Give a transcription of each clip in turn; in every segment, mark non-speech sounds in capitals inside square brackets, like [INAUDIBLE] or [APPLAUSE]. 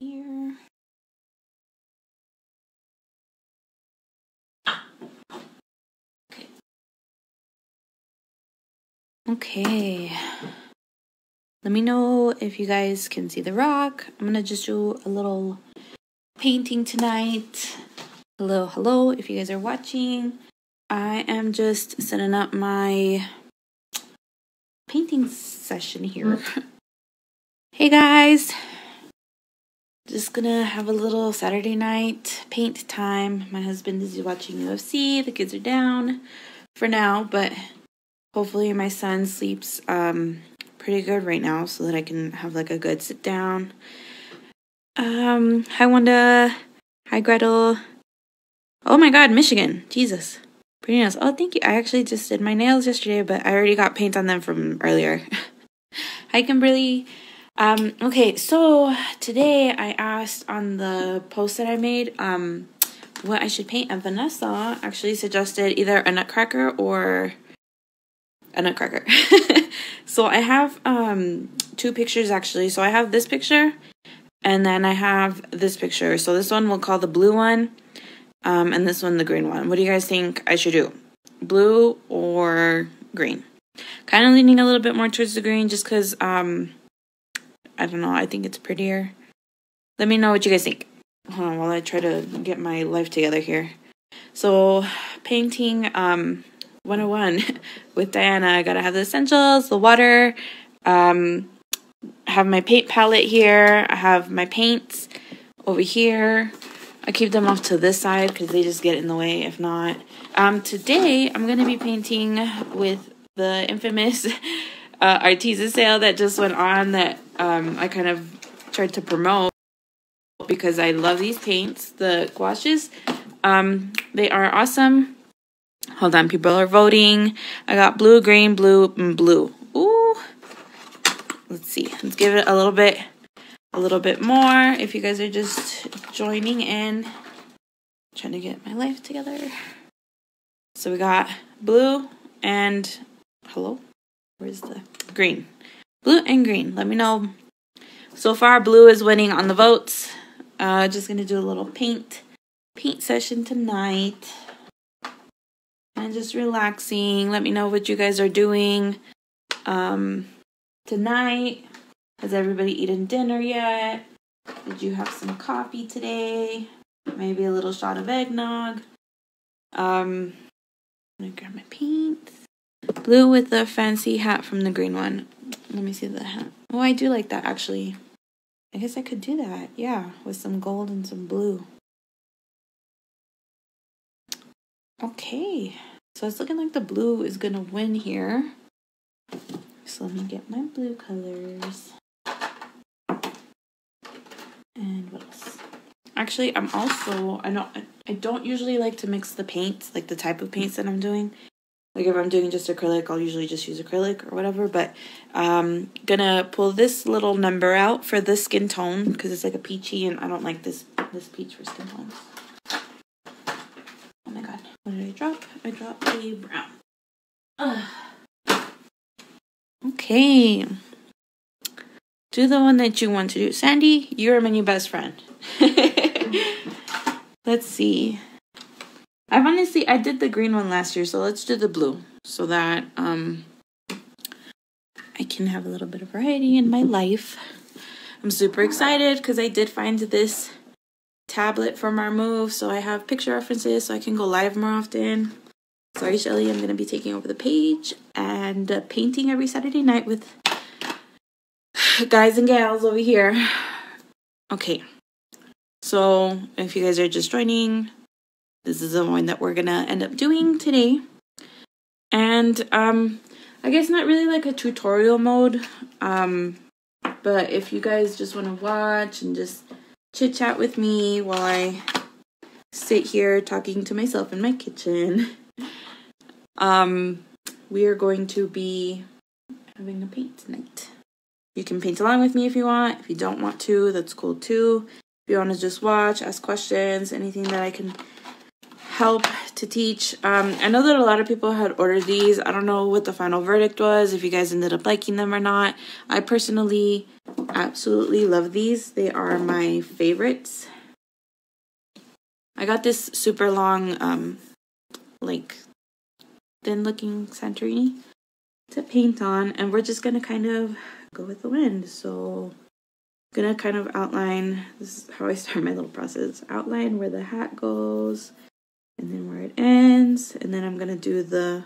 here. Okay. Okay. Let me know if you guys can see the rock. I'm gonna just do a little painting tonight. Hello, hello, if you guys are watching. I am just setting up my painting session here. [LAUGHS] hey guys, just gonna have a little Saturday night paint time. My husband is watching UFC, the kids are down for now, but hopefully my son sleeps um pretty good right now so that I can have like a good sit down. Um, hi Wanda. Hi Gretel. Oh my god, Michigan. Jesus. Pretty nice. Oh, thank you. I actually just did my nails yesterday, but I already got paint on them from earlier. [LAUGHS] Hi, Kimberly. Um, okay, so today I asked on the post that I made um, what I should paint, and Vanessa actually suggested either a nutcracker or a nutcracker. [LAUGHS] so I have um, two pictures actually. So I have this picture, and then I have this picture. So this one we'll call the blue one um, and this one, the green one. What do you guys think I should do? Blue or green? Kind of leaning a little bit more towards the green just because, um, I don't know, I think it's prettier. Let me know what you guys think. Hold on while I try to get my life together here. So, painting um, 101 [LAUGHS] with Diana. I gotta have the essentials, the water, um, have my paint palette here. I have my paints over here. I keep them off to this side because they just get in the way if not. Um, today, I'm going to be painting with the infamous [LAUGHS] uh, Arteza sale that just went on that um, I kind of tried to promote because I love these paints, the gouaches. Um, they are awesome. Hold on, people are voting. I got blue, green, blue, and blue. Ooh. Let's see. Let's give it a little bit a little bit more if you guys are just joining in. trying to get my life together. So we got blue and hello? Where's the green? Blue and green. Let me know. So far blue is winning on the votes. Uh just gonna do a little paint paint session tonight. And just relaxing. Let me know what you guys are doing um tonight. Has everybody eaten dinner yet? Did you have some coffee today? Maybe a little shot of eggnog. Um, I'm gonna grab my paint. Blue with the fancy hat from the green one. Let me see the hat. Oh, I do like that actually. I guess I could do that. Yeah, with some gold and some blue. Okay, so it's looking like the blue is gonna win here. So let me get my blue colors. And what else? Actually, I'm also I don't I don't usually like to mix the paints, like the type of paints that I'm doing. Like if I'm doing just acrylic, I'll usually just use acrylic or whatever. But um, gonna pull this little number out for the skin tone because it's like a peachy, and I don't like this this peach for skin tones. Oh my god, what did I drop? I dropped a brown. Ugh. [SIGHS] Okay do the one that you want to do. Sandy, you're my new best friend. [LAUGHS] let's see. I've honestly I did the green one last year, so let's do the blue so that um I can have a little bit of variety in my life. I'm super excited because I did find this tablet from our move, so I have picture references so I can go live more often. Sorry, Shelly, I'm going to be taking over the page and uh, painting every Saturday night with guys and gals over here. Okay. So, if you guys are just joining, this is the one that we're to end up doing today. And um I guess not really like a tutorial mode. Um but if you guys just want to watch and just chit chat with me while I sit here talking to myself in my kitchen. [LAUGHS] Um we are going to be having a paint night. You can paint along with me if you want. If you don't want to, that's cool too. If you want to just watch, ask questions, anything that I can help to teach. Um, I know that a lot of people had ordered these. I don't know what the final verdict was, if you guys ended up liking them or not. I personally absolutely love these. They are my favorites. I got this super long, um, like, thin looking Santorini to paint on, and we're just gonna kind of go with the wind. So, gonna kind of outline this is how I start my little process outline where the hat goes and then where it ends, and then I'm gonna do the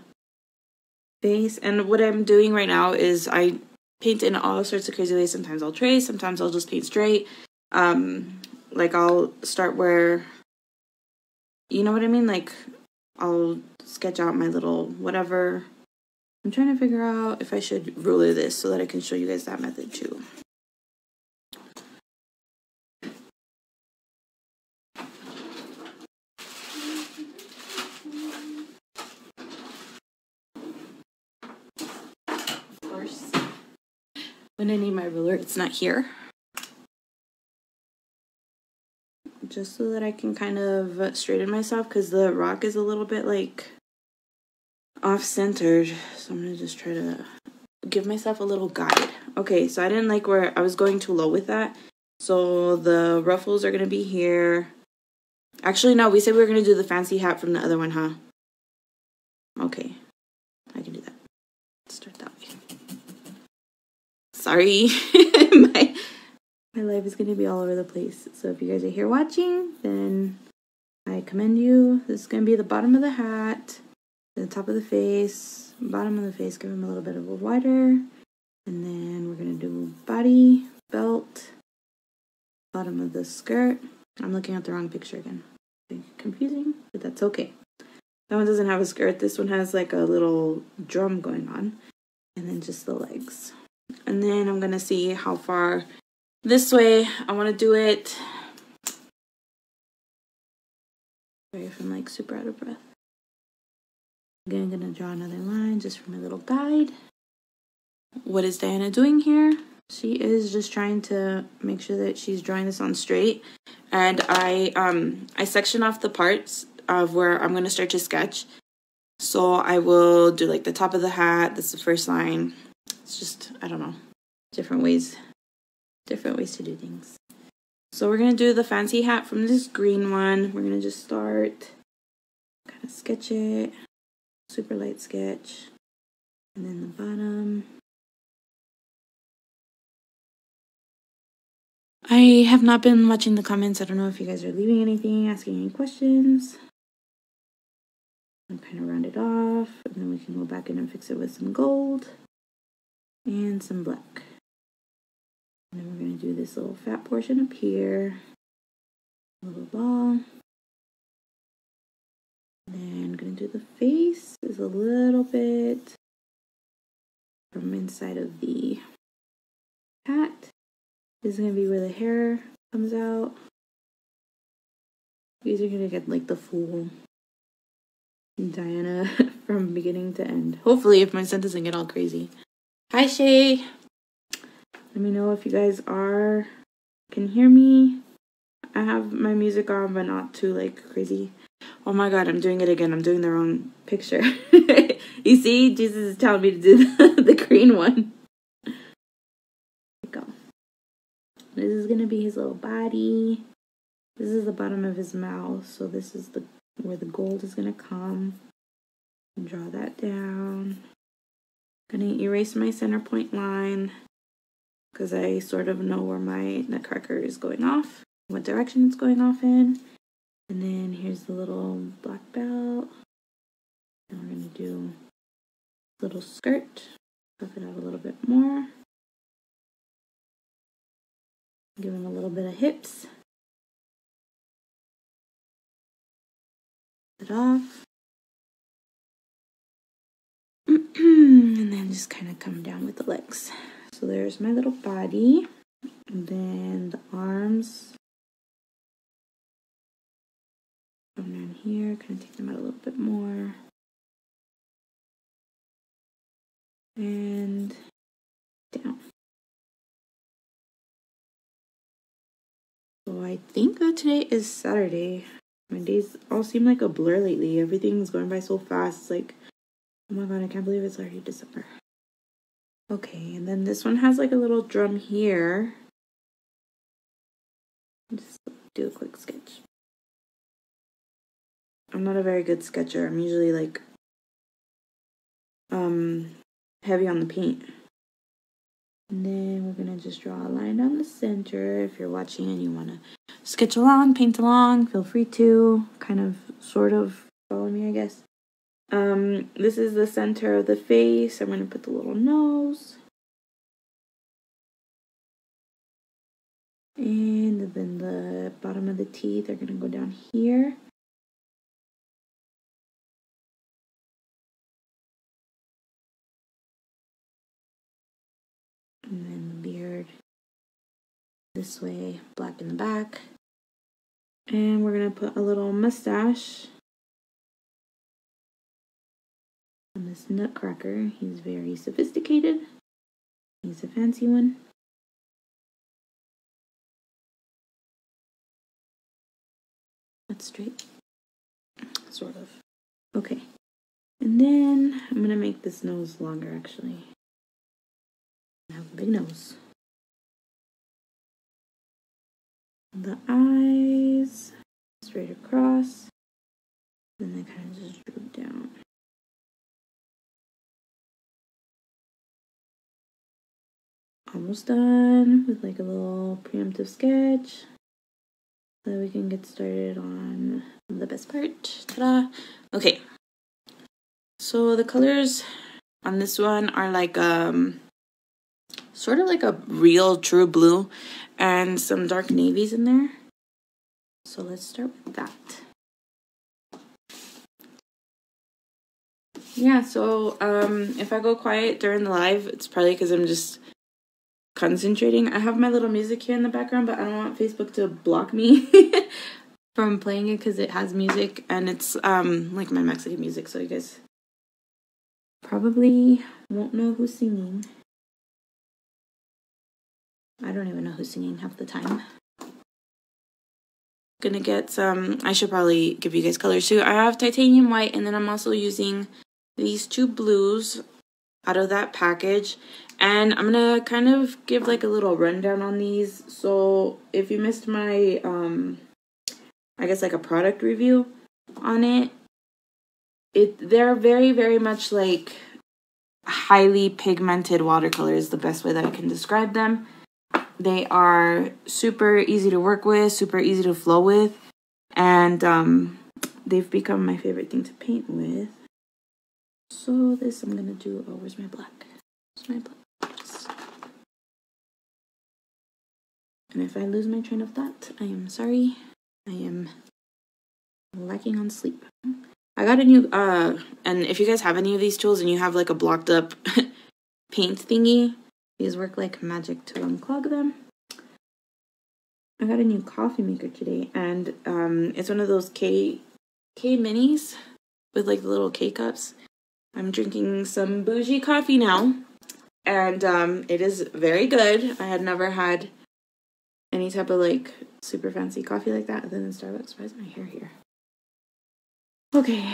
face. And what I'm doing right now is I paint in all sorts of crazy ways. Sometimes I'll trace, sometimes I'll just paint straight. Um, like I'll start where you know what I mean? Like I'll sketch out my little whatever. I'm trying to figure out if I should ruler this so that I can show you guys that method too. Of course, when I need my ruler, it's not here. just so that I can kind of straighten myself because the rock is a little bit like off centered. So I'm gonna just try to give myself a little guide. Okay, so I didn't like where I was going too low with that. So the ruffles are gonna be here. Actually, no, we said we were gonna do the fancy hat from the other one, huh? Okay, I can do that. Let's start that way. Sorry, [LAUGHS] my my life is going to be all over the place. So if you guys are here watching, then I commend you. This is going to be the bottom of the hat, the top of the face, bottom of the face, give him a little bit of a wider. And then we're going to do body, belt, bottom of the skirt. I'm looking at the wrong picture again. Confusing, but that's okay. That one doesn't have a skirt. This one has like a little drum going on. And then just the legs. And then I'm to see how far this way. I want to do it. Sorry if I'm like super out of breath. Again, I'm to draw another line just for my little guide. What is Diana doing here? She is just trying to make sure that she's drawing this on straight. And I um I section off the parts of where I'm to start to sketch. So I will do like the top of the hat. That's the first line. It's just, I don't know, different ways different ways to do things. So we're going to do the fancy hat from this green one. We're going to just start, kind of sketch it, super light sketch, and then the bottom. I have not been watching the comments. I don't know if you guys are leaving anything, asking any questions. I'm kind of round it off, and then we can go back in and fix it with some gold and some black. And then we're going to do this little fat portion up here. Little ball. Then I'm going to do the face is a little bit from inside of the hat. This is going to be where the hair comes out. These are going to get like the full Diana [LAUGHS] from beginning to end. Hopefully, if my scent doesn't get all crazy. Hi, Shay. Let me know if you guys are can hear me. I have my music on, but not too like crazy. Oh my god, I'm doing it again. I'm doing the wrong picture. [LAUGHS] you see, Jesus is telling me to do the, [LAUGHS] the green one. go. This is gonna be his little body. This is the bottom of his mouth, so this is the where the gold is gonna come. Draw that down. Gonna erase my center point line because I sort of know where my nutcracker is going off, what direction it's going off in. And then here's the little black belt. And we're going to do a little skirt, puff it out a little bit more. Give him a little bit of hips. It off. And then just kind of come down with the legs. So there's my little body. And then the arms. Come down here, kind of take them out a little bit more. And down. So I think that today is Saturday. My days all seem like a blur lately. Everything's going by so fast. It's like, oh my god, I can't believe it's already December. Okay, and then this one has like a little drum here. Just do a quick sketch. I'm not a very good sketcher. I'm usually like um heavy on the paint. And then we're gonna just draw a line down the center. If you're watching and you wanna sketch along, paint along, feel free to kind of sort of follow me, I guess. Um, this is the center of the face. I'm gonna put the little nose. And then the bottom of the teeth are gonna go down here. and then the beard this way, black in the back. And we're going to put a little mustache on this nutcracker. He's very sophisticated. He's a fancy one. That's straight. Sort of. Okay. And then I'm to make this nose longer actually. I have a big nose. The eyes straight across. Then they kind of just droop down. Almost done with like a little preemptive sketch. So we can get started on the best part. Ta-da! Okay. So the colors on this one are like um sort of like a real true blue and some dark navies in there. So let's start with that. Yeah, so um, if I go quiet during the live, it's probably because I'm just concentrating. I have my little music here in the background, but I don't want Facebook to block me [LAUGHS] from playing it because it has music and it's um, like my Mexican music, so you guys probably won't know who's singing. I don't even know who's singing half the time. Gonna get some, I should probably give you guys colors too. I have titanium white and then I'm also using these two blues out of that package. And I'm gonna kind of give like a little rundown on these. So if you missed my, um, I guess like a product review on it, it they're very, very much like highly pigmented watercolors, the best way that I can describe them. They are super easy to work with, super easy to flow with, and um, they've become my favorite thing to paint with. So this I'm gonna do. Oh, where's my black? Where's my black? And if I lose my train of thought, I am sorry. I am lacking on sleep. I got a new uh and if you guys have any of these tools and you have like a blocked up [LAUGHS] paint thingy, these work like magic to unclog them. I got a new coffee maker today, and um, it's one of those K K minis with like the little K cups. I'm drinking some bougie coffee now, and um, it is very good. I had never had type of like super fancy coffee like that other than Starbucks. Why is my hair here? Okay,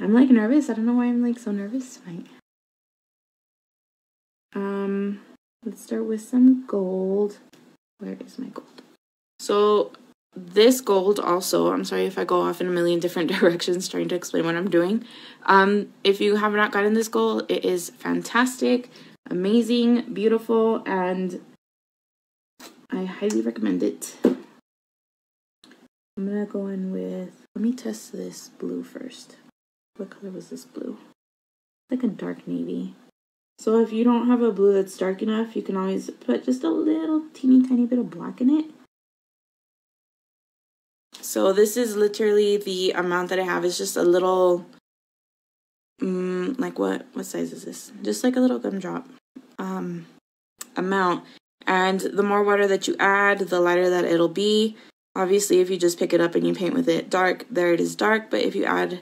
I'm like nervous. I don't know why I'm like so nervous tonight. Um, Let's start with some gold. Where is my gold? So this gold also, I'm sorry if I go off in a million different [LAUGHS] directions trying to explain what I'm doing. Um, if you have not gotten this gold, it is fantastic, amazing, beautiful, and I highly recommend it. I'm gonna go in with, let me test this blue first. What color was this blue? Like a dark navy. So if you don't have a blue that's dark enough, you can always put just a little teeny tiny bit of black in it. So this is literally the amount that I have. It's just a little, um, like what, what size is this? Just like a little gumdrop um, amount. And the more water that you add, the lighter that it'll be. Obviously, if you just pick it up and you paint with it dark, there it is dark. But if you add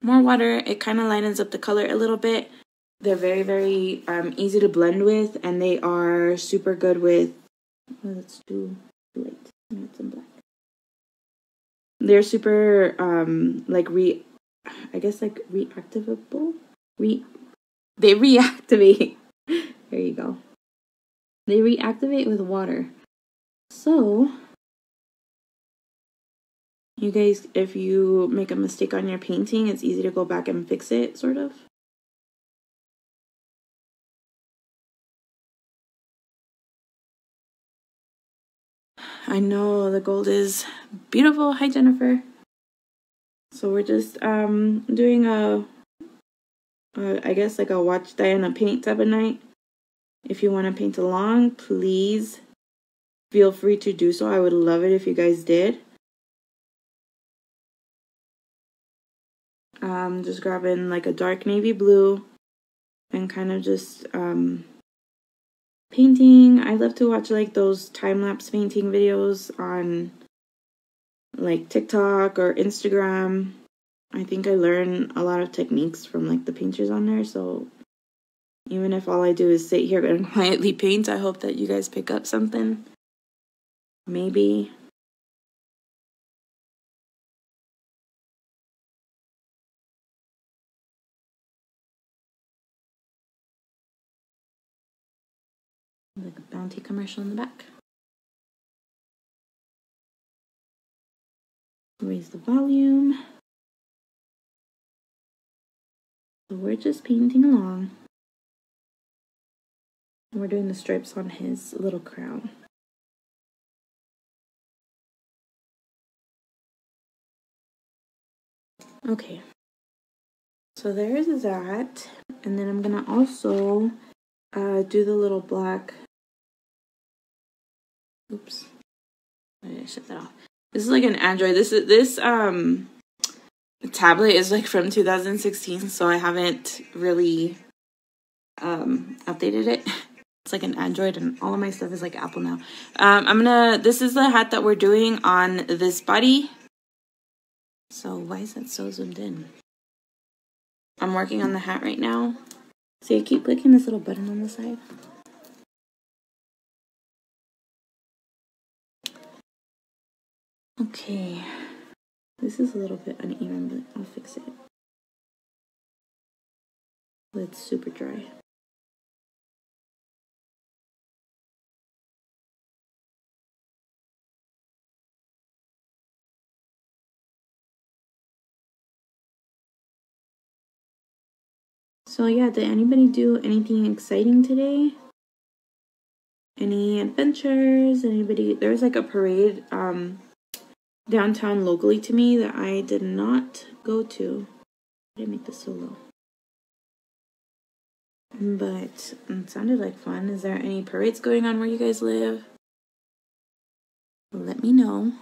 more water, it kind of lightens up the color a little bit. They're very, very um, easy to blend with, and they are super good with. let's do light. Add some black. they're super um like re I guess like reactivable. Re they reactivate. [LAUGHS] there you go. They reactivate with water. So you guys if you make a mistake on your painting, it's easy to go back and fix it sort of. I know the gold is beautiful. Hi, Jennifer. So we're just um doing a, a I guess like a watch Diana paint type of night. If you want to paint along, please feel free to do so. I would love it if you guys did. Um, just grabbing like a dark navy blue and kind of just um painting. I love to watch like those time lapse painting videos on like TikTok or Instagram. I think I learn a lot of techniques from like the painters on there. So even if all I do is sit here and [LAUGHS] quietly paint, I hope that you guys pick up something. Maybe. like a bounty commercial in the back. Raise the volume. So we're just painting along. And we're doing the stripes on his little crown. Okay. So there's that. And then I'm going to also uh, do the little black Oops. I shut that off. This is like an Android. This is this um tablet is like from 2016, so I haven't really um updated it. [LAUGHS] It's like an Android and all of my stuff is like Apple now. Um I'm gonna this is the hat that we're doing on this body. So why is that so zoomed in? I'm working on the hat right now. So you keep clicking this little button on the side. Okay, this is a little bit uneven, but I'll fix it. It's super dry. So yeah, did anybody do anything exciting today? Any adventures? Anybody? There was like a parade um downtown locally to me that I did not go to. I didn't make this so low. But it sounded like fun. Is there any parades going on where you guys live? Let me know.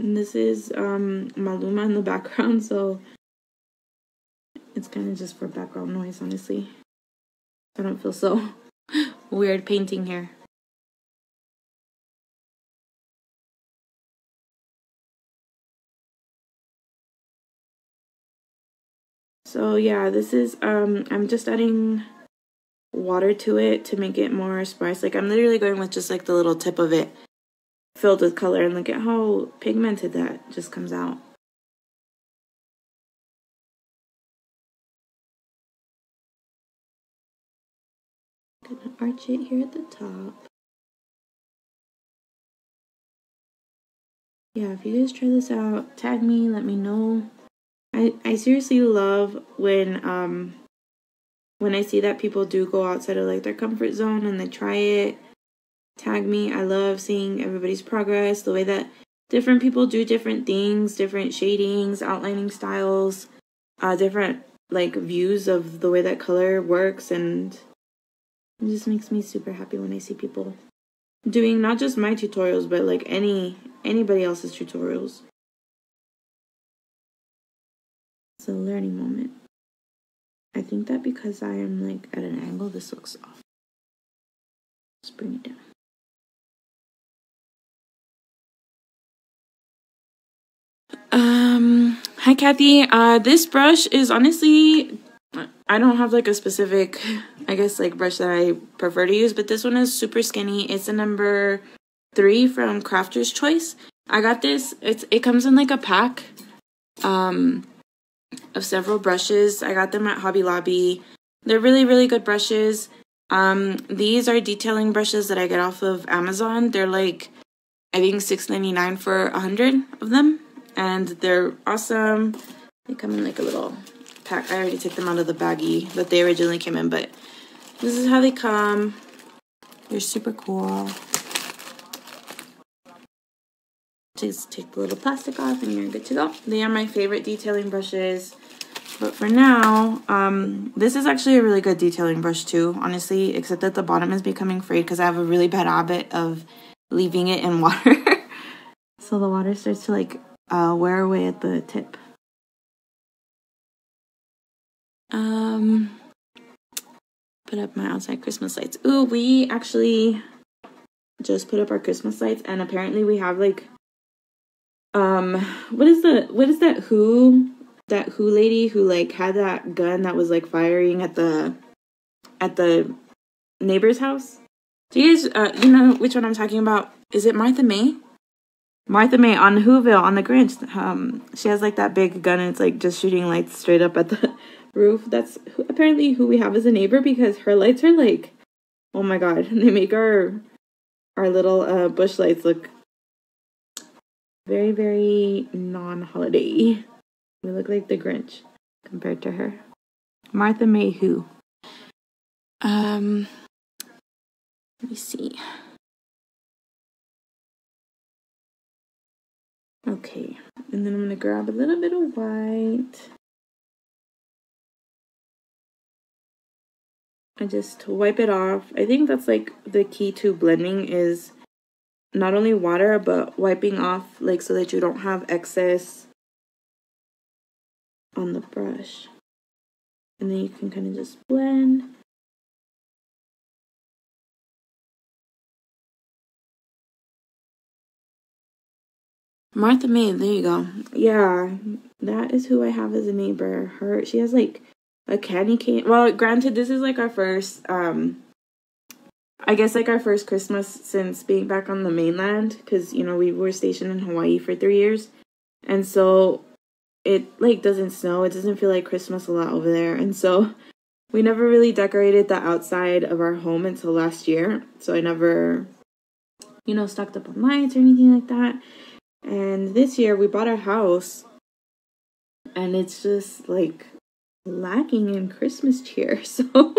And this is um, Maluma in the background, so it's kind of just for background noise, honestly. I don't feel so [LAUGHS] weird painting here. So yeah, this is, um, I'm just adding water to it to make it more sparse. Like I'm literally going with just like the little tip of it filled with color and look at how pigmented that just comes out. gonna arch it here at the top. Yeah, if you guys try this out, tag me, let me know. I, I seriously love when um when I see that people do go outside of like their comfort zone and they try it. Tag me. I love seeing everybody's progress, the way that different people do different things, different shadings, outlining styles, uh different like views of the way that color works and it just makes me super happy when I see people doing not just my tutorials, but like any anybody else's tutorials. It's a learning moment. I think that because I am like at an angle, this looks off. Let's bring it down. Um, hi Kathy. Uh, this brush is honestly, I don't have like a specific I guess like brush that I prefer to use, but this one is super skinny. It's a number three from Crafter's Choice. I got this. It's it comes in like a pack um of several brushes. I got them at Hobby Lobby. They're really really good brushes. Um these are detailing brushes that I get off of Amazon. They're like I think six ninety nine for a hundred of them, and they're awesome. They come in like a little pack. I already took them out of the baggie that they originally came in, but this is how they come. They're super cool. Just take the little plastic off and you're good to go. They are my favorite detailing brushes. But for now, um, this is actually a really good detailing brush too, honestly, except that the bottom is becoming frayed because I have a really bad habit of leaving it in water. [LAUGHS] so the water starts to like uh, wear away at the tip. Um, put up my outside Christmas lights. Ooh, we actually just put up our Christmas lights and apparently we have like um what is the what is that who that who lady who like had that gun that was like firing at the at the neighbor's house do you guys uh you know which one i'm talking about is it martha may martha may on whoville on the grinch um she has like that big gun and it's like just shooting lights straight up at the [LAUGHS] roof that's who, apparently who we have as a neighbor because her lights are like oh my god [LAUGHS] they make our our little uh bush lights look very, very non holiday. We look like the Grinch compared to her. Martha May who? Um, let me see. Okay, and then I'm gonna grab a little bit of white. I just wipe it off. I think that's like the key to blending is not only water but wiping off like so that you don't have excess on the brush and then you can kind of just blend Martha May, there you go. Yeah, that is who I have as a neighbor. Her, she has like a candy cane. Well, granted, this is like our first um I guess like our first Christmas since being back on the mainland because you know we were stationed in Hawaii for three years, and so it like doesn't snow. It doesn't feel like Christmas a lot over there, and so we never really decorated the outside of our home until last year. So I never, you know, stocked up on lights or anything like that. And this year we bought a house, and it's just like lacking in Christmas cheer. [LAUGHS] So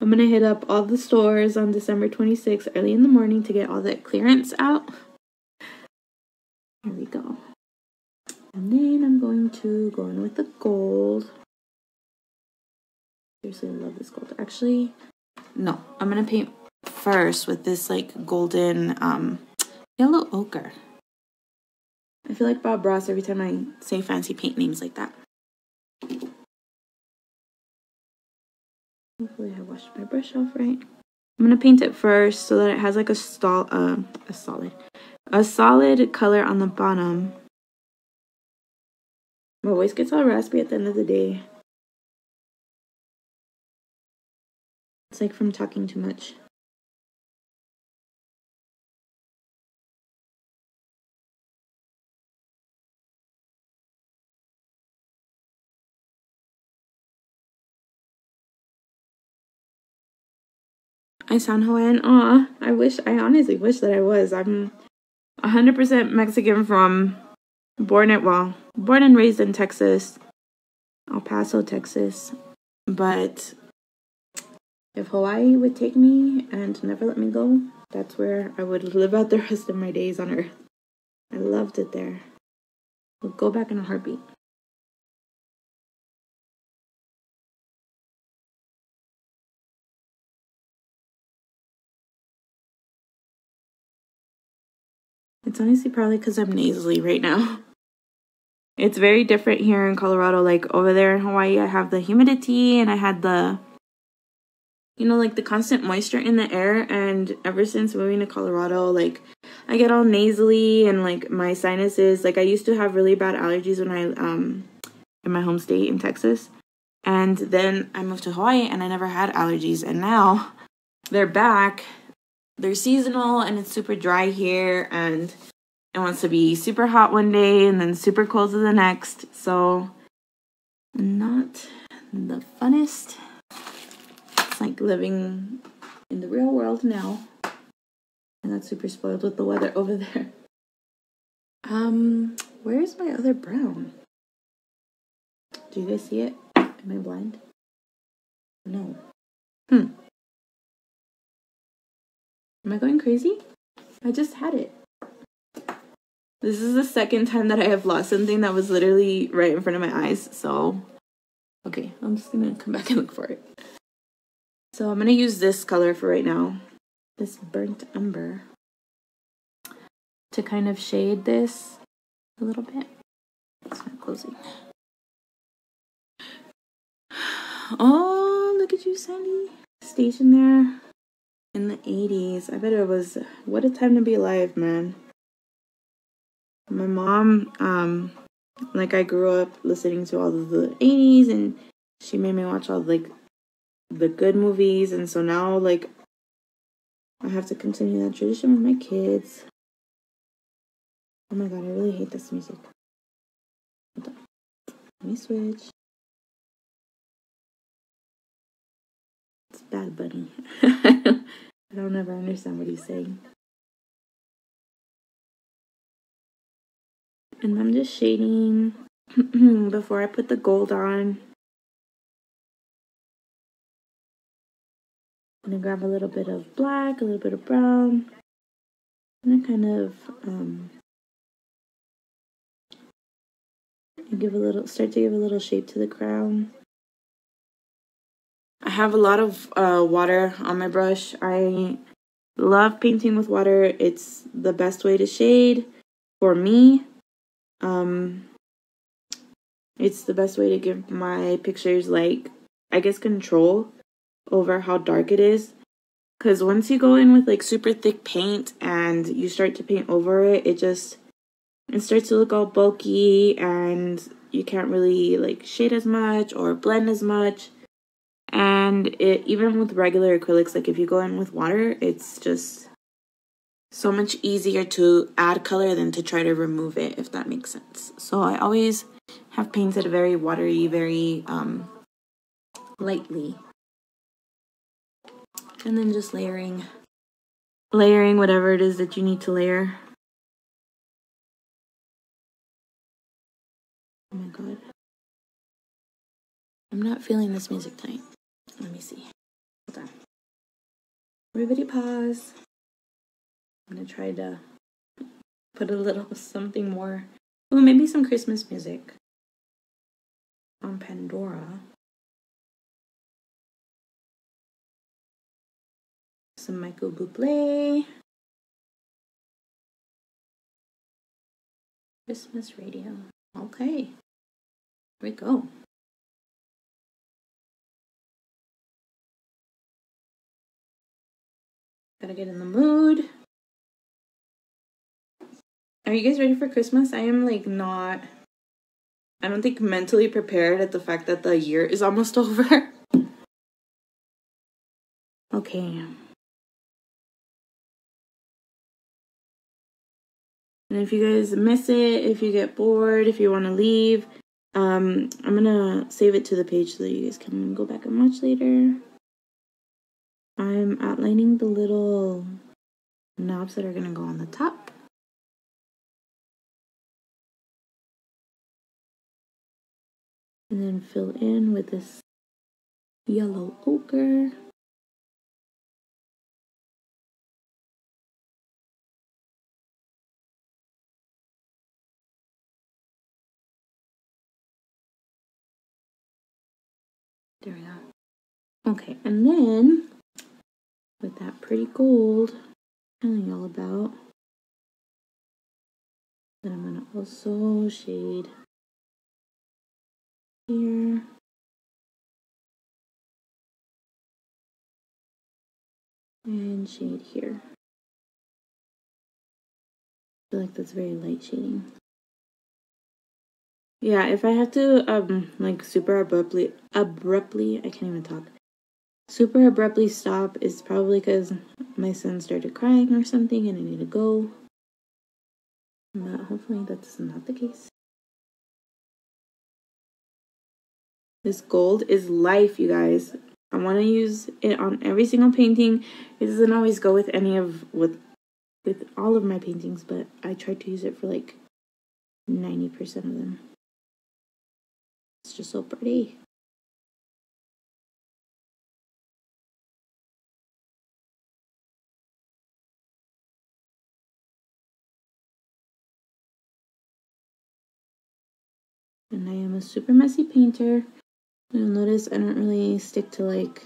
I'm gonna hit up all the stores on December 26th early in the morning to get all that clearance out. Here we go. And then I'm going to go in with the gold. Seriously, I love this gold. Actually, no, I'm gonna paint first with this like golden um yellow ochre. I feel like Bob Ross every time I say fancy paint names like that. Hopefully I washed my brush off right. I'm gonna paint it first so that it has like a stall, uh, a solid, a solid color on the bottom. My voice gets all raspy at the end of the day. It's like from talking too much. I sound Hawaiian. Aw, I wish, I honestly wish that I was. I'm 100% Mexican from born at, well, born and raised in Texas, El Paso, Texas. But if Hawaii would take me and never let me go, that's where I would live out the rest of my days on earth. I loved it there. I'll go back in a heartbeat. It's honestly probably because I'm nasally right now. [LAUGHS] It's very different here in Colorado. Like over there in Hawaii, I have the humidity and I had the, you know, like the constant moisture in the air. And ever since moving to Colorado, like I get all nasally and like my sinuses. Like I used to have really bad allergies when I, um, in my home state in Texas. And then I moved to Hawaii and I never had allergies. And now they're back. They're seasonal and it's super dry here. And it wants to be super hot one day and then super cold the next. So, not the funnest. It's like living in the real world now. And that's super spoiled with the weather over there. Um, where's my other brown? Do you guys see it? Am I blind? No. Hmm. Am I going crazy? I just had it. This is the second time that I have lost something that was literally right in front of my eyes, so okay, I'm just gonna come back and look for it. So I'm gonna use this color for right now, this burnt umber, to kind of shade this a little bit. It's not closing. Oh, look at you, Sandy. Station there in the 80s. I bet it was, what a time to be alive, man. My mom, um, like I grew up listening to all of the 80s and she made me watch all like the good movies and so now like I have to continue that tradition with my kids. Oh my god, I really hate this music. Let me switch. It's Bad Bunny. [LAUGHS] I don't ever understand what he's saying. And I'm just shading [CLEARS THROAT] before I put the gold on. I'm gonna grab a little bit of black, a little bit of brown, and kind of um, give a little, start to give a little shape to the crown. I have a lot of uh, water on my brush. I love painting with water. It's the best way to shade for me. Um, it's the best way to give my pictures like I guess control over how dark it is. Cause once you go in with like super thick paint and you start to paint over it, it just it starts to look all bulky and you can't really like shade as much or blend as much and it even with regular acrylics like if you go in with water it's just so much easier to add color than to try to remove it if that makes sense. So i always have painted very watery very um lightly. And then just layering layering whatever it is that you need to layer. Oh my god. I'm not feeling this music tonight let me see. Hold on. Everybody pause. I'm gonna try to put a little [LAUGHS] something more. Oh, maybe some Christmas music on Pandora. Some Michael Bublé. Christmas radio. Okay. Here we go. Gotta get in the mood. Are you guys ready for Christmas? I am like not, I don't think mentally prepared at the fact that the year is almost [LAUGHS] over. okay. And if you guys miss it, if you get bored, if you want to leave, um, I'm gonna save it to the page so that you guys can go back and watch later. I'm outlining the little knobs that are going to go on the top. And then fill in with this yellow ochre. There we go. Okay, and then with that pretty gold telling y'all about. Then I'm going to also shade here. And shade here. I feel like that's very light shading. Yeah, if I have to um like super abruptly abruptly I can't even talk. Super abruptly stop is probably because my son started crying or something and I need to go. But hopefully that's not the case. This gold is life, you guys. I want to use it on every single painting. It doesn't always go with any of with with all of my paintings, but I try to use it for like 90% of them. It's just so pretty. A super messy painter. You'll notice I don't really stick to like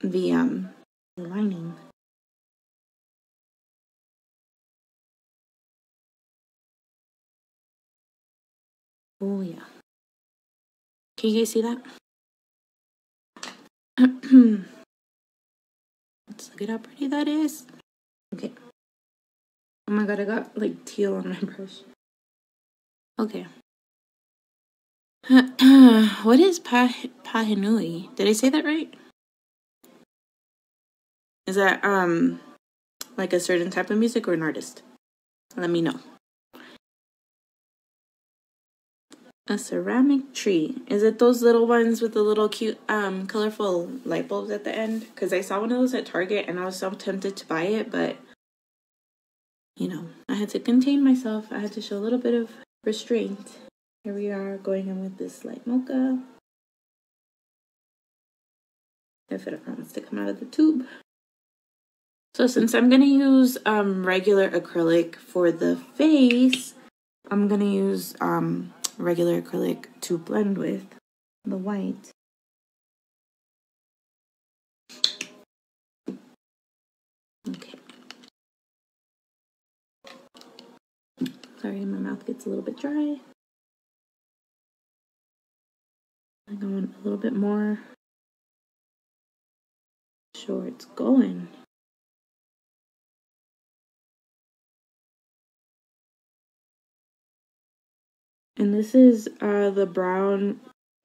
the um the lining. Oh yeah. Can you guys see that? [CLEARS THROAT] Let's look at how pretty that is. Okay. Oh my god, I got like teal on my brush. Okay. [CLEARS THROAT] what is pa Pahinui? Did I say that right? Is that um like a certain type of music or an artist? Let me know. A ceramic tree. Is it those little ones with the little cute um colorful light bulbs at the end? Because I saw one of those at Target and I was so tempted to buy it, but you know, I had to contain myself. I had to show a little bit of restraint. Here we are going in with this light mocha. If it wants to come out of the tube. So since I'm going to use um, regular acrylic for the face, I'm going to use um, regular acrylic to blend with the white. Sorry, my mouth gets a little bit dry. I want a little bit more. Sure, it's going. And this is uh, the brown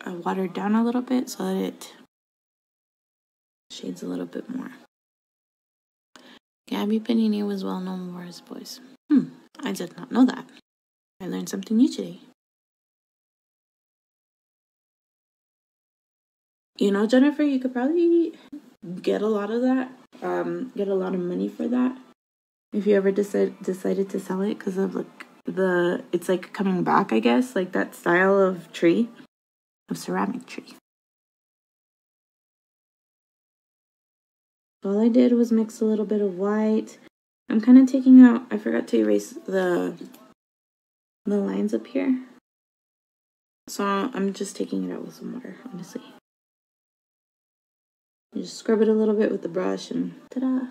uh, watered down a little bit so that it shades a little bit more. Gabby Pahinui was well known for his voice. Hmm, I did not know that. I learned something new today. you know, Jennifer, you could probably get a lot of that, um, get a lot of money for that if you ever decide decided to sell it because of like the it's like coming back, I guess, like that style of tree, of ceramic tree. All I did was mix a little bit of white. I'm kind of taking out, I forgot to erase the, the lines up here. So I'm just taking it out with some water, honestly. You just scrub it a little bit with the brush and ta-da.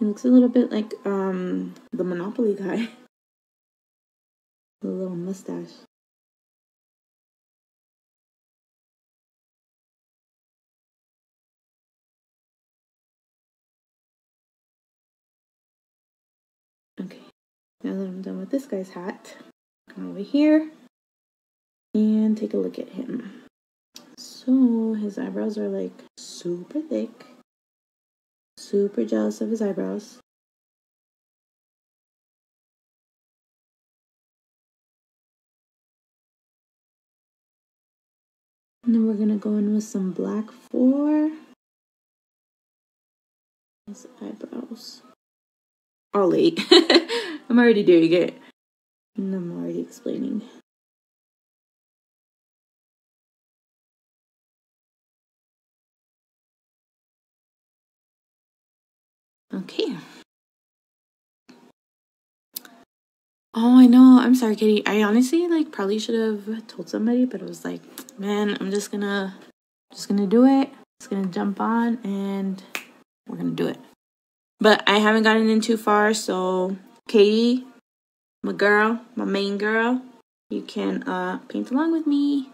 It looks a little bit like um the Monopoly guy. [LAUGHS] the little mustache. Okay, now that I'm done with this guy's hat, come over here and take a look at him. So his eyebrows are like super thick. Super jealous of his eyebrows. And then we're gonna go in with some black for his eyebrows. I'll wait. [LAUGHS] I'm already doing it. And I'm already explaining. Okay. Oh, I know. I'm sorry, Katie. I honestly like probably should have told somebody, but I was like, man, I'm just gonna just gonna do it. Just gonna jump on and we're gonna do it. But I haven't gotten in too far, so Katie, my girl, my main girl, you can uh, paint along with me.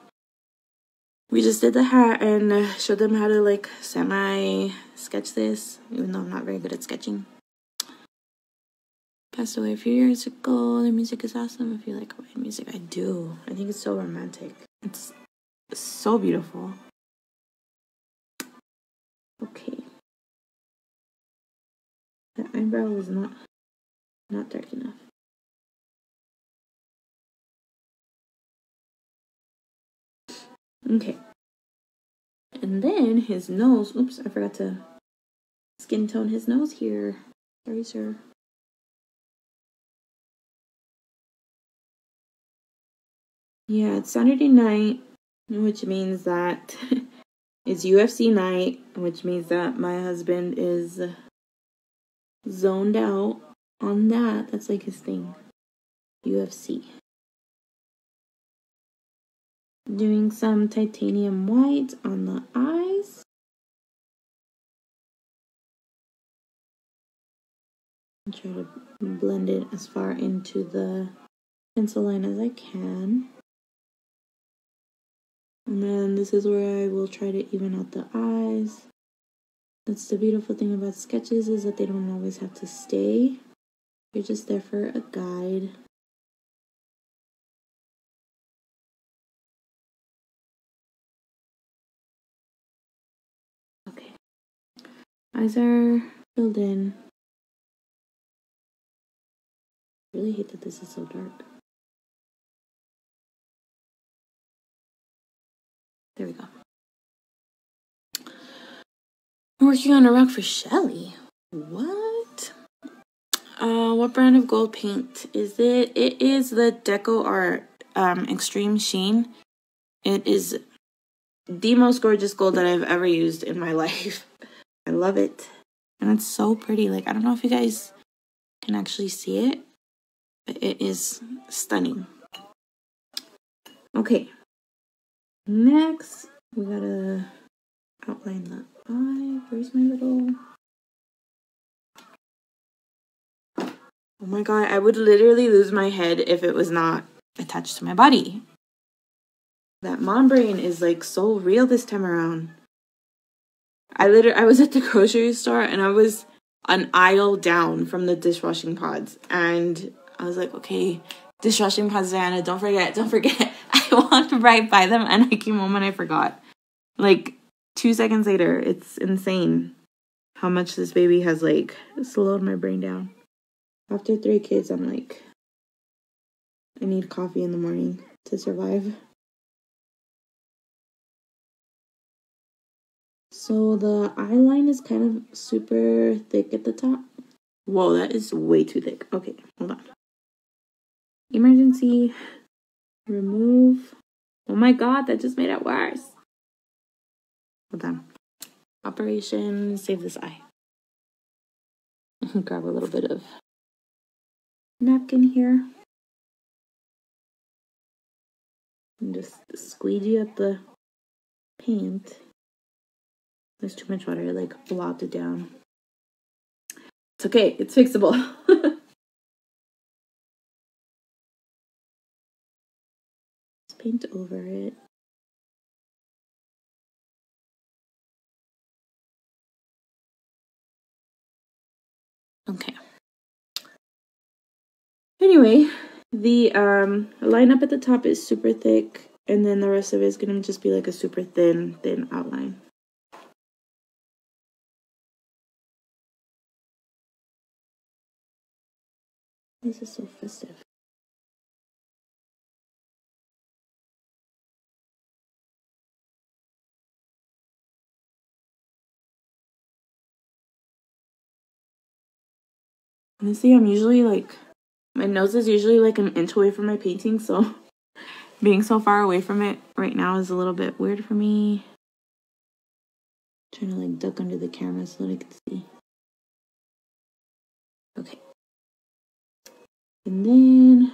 we just did the hat and showed them how to like semi sketch this, even though I'm not very good at sketching. Passed away a few years ago. Their music is awesome. If you like Hawaiian music, I do. I think it's so romantic. It's so beautiful. Okay. The eyebrow was not not dark enough. Okay. And then his nose, oops, I forgot to skin tone his nose here. Sorry, sir. Yeah, it's Saturday night, which means that [LAUGHS] it's UFC night, which means that my husband is zoned out on that. That's like his thing. UFC. Doing some titanium white on the eyes. Try to blend it as far into the pencil line as I can. And then this is where I will try to even out the eyes. That's the beautiful thing about sketches is that they don't always have to stay. You're just there for a guide. Okay. Eyes are filled in. I really hate that this is so dark. There we go. I'm working on a rock for Shelly. What? Uh, what brand of gold paint is it? It is the Deco Art um, Extreme Sheen. It is the most gorgeous gold that I've ever used in my [LAUGHS] life. I love it. And it's so pretty. Like, I don't know if you guys can actually see it, but it is stunning. Okay. Next, we gotta outline the eye. Where's my little... Oh my god, I would literally lose my head if it was not attached to my body. That mom brain is like so real this time around. I literally I was at the grocery store and I was an aisle down from the dishwashing pods and I was like, okay, dishwashing pods, Diana, don't forget, don't forget. [LAUGHS] Walked right by them and I came home and I forgot. Like two seconds later, it's insane how much this baby has like slowed my brain down. After three kids, I'm like, I need coffee in the morning to survive. So the eye line is kind of super thick at the top. Whoa, that is way too thick. Okay, hold on. Emergency. Remove. Oh my god, that just made it worse. Hold on. Operation Save This Eye. [LAUGHS] Grab a little bit of napkin here. And just squeegee up the paint. There's too much water, like blobbed it down. It's okay, it's fixable. [LAUGHS] paint over it. Okay. Anyway, the um line up at the top is super thick, and then the rest of it is gonna just be like a super thin, thin outline. This is so festive. Honestly, I'm usually like, my nose is usually like an inch away from my painting, so [LAUGHS] being so far away from it right now is a little bit weird for me. trying to like duck under the camera so that I can see. Okay. And then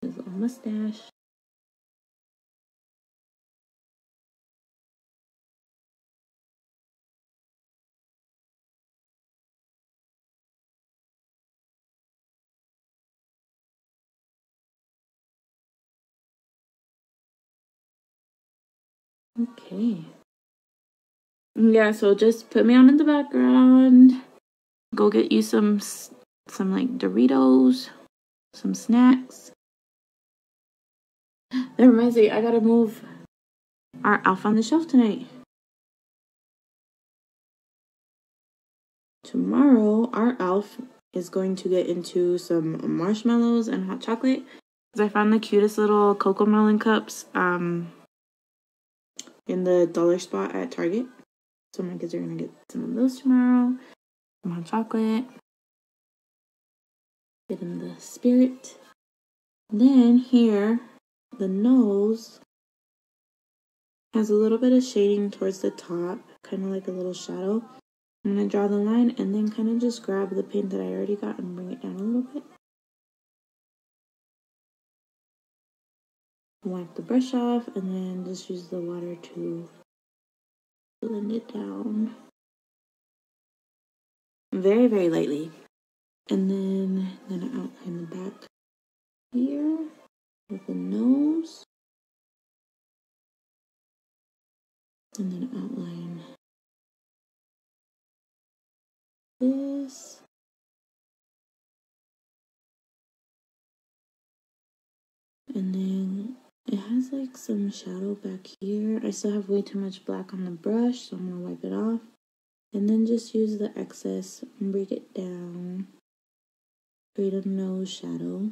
his little mustache. Okay. Yeah, so just put me on in the background. Go get you some some like Doritos, some snacks. [GASPS] That reminds me, I gotta move our Elf on the shelf tonight. Tomorrow, our Elf is going to get into some marshmallows and hot chocolate. Because I found the cutest little CoComelon cups um, in the dollar spot at Target. So my kids are to get some of those tomorrow. Some hot chocolate. Get in the spirit. Then here, the nose has a little bit of shading towards the top, kind of like a little shadow. I'm to draw the line and then kind of just grab the paint that I already got and bring it down a little bit. Wipe the brush off and then just use the water to blend it down. Very, very lightly. And then I'm to outline the back here with the nose. And then outline this. And then it has like some shadow back here. I still have way too much black on the brush, so I'm going to wipe it off. And then just use the excess and break it down. Create a nose shadow.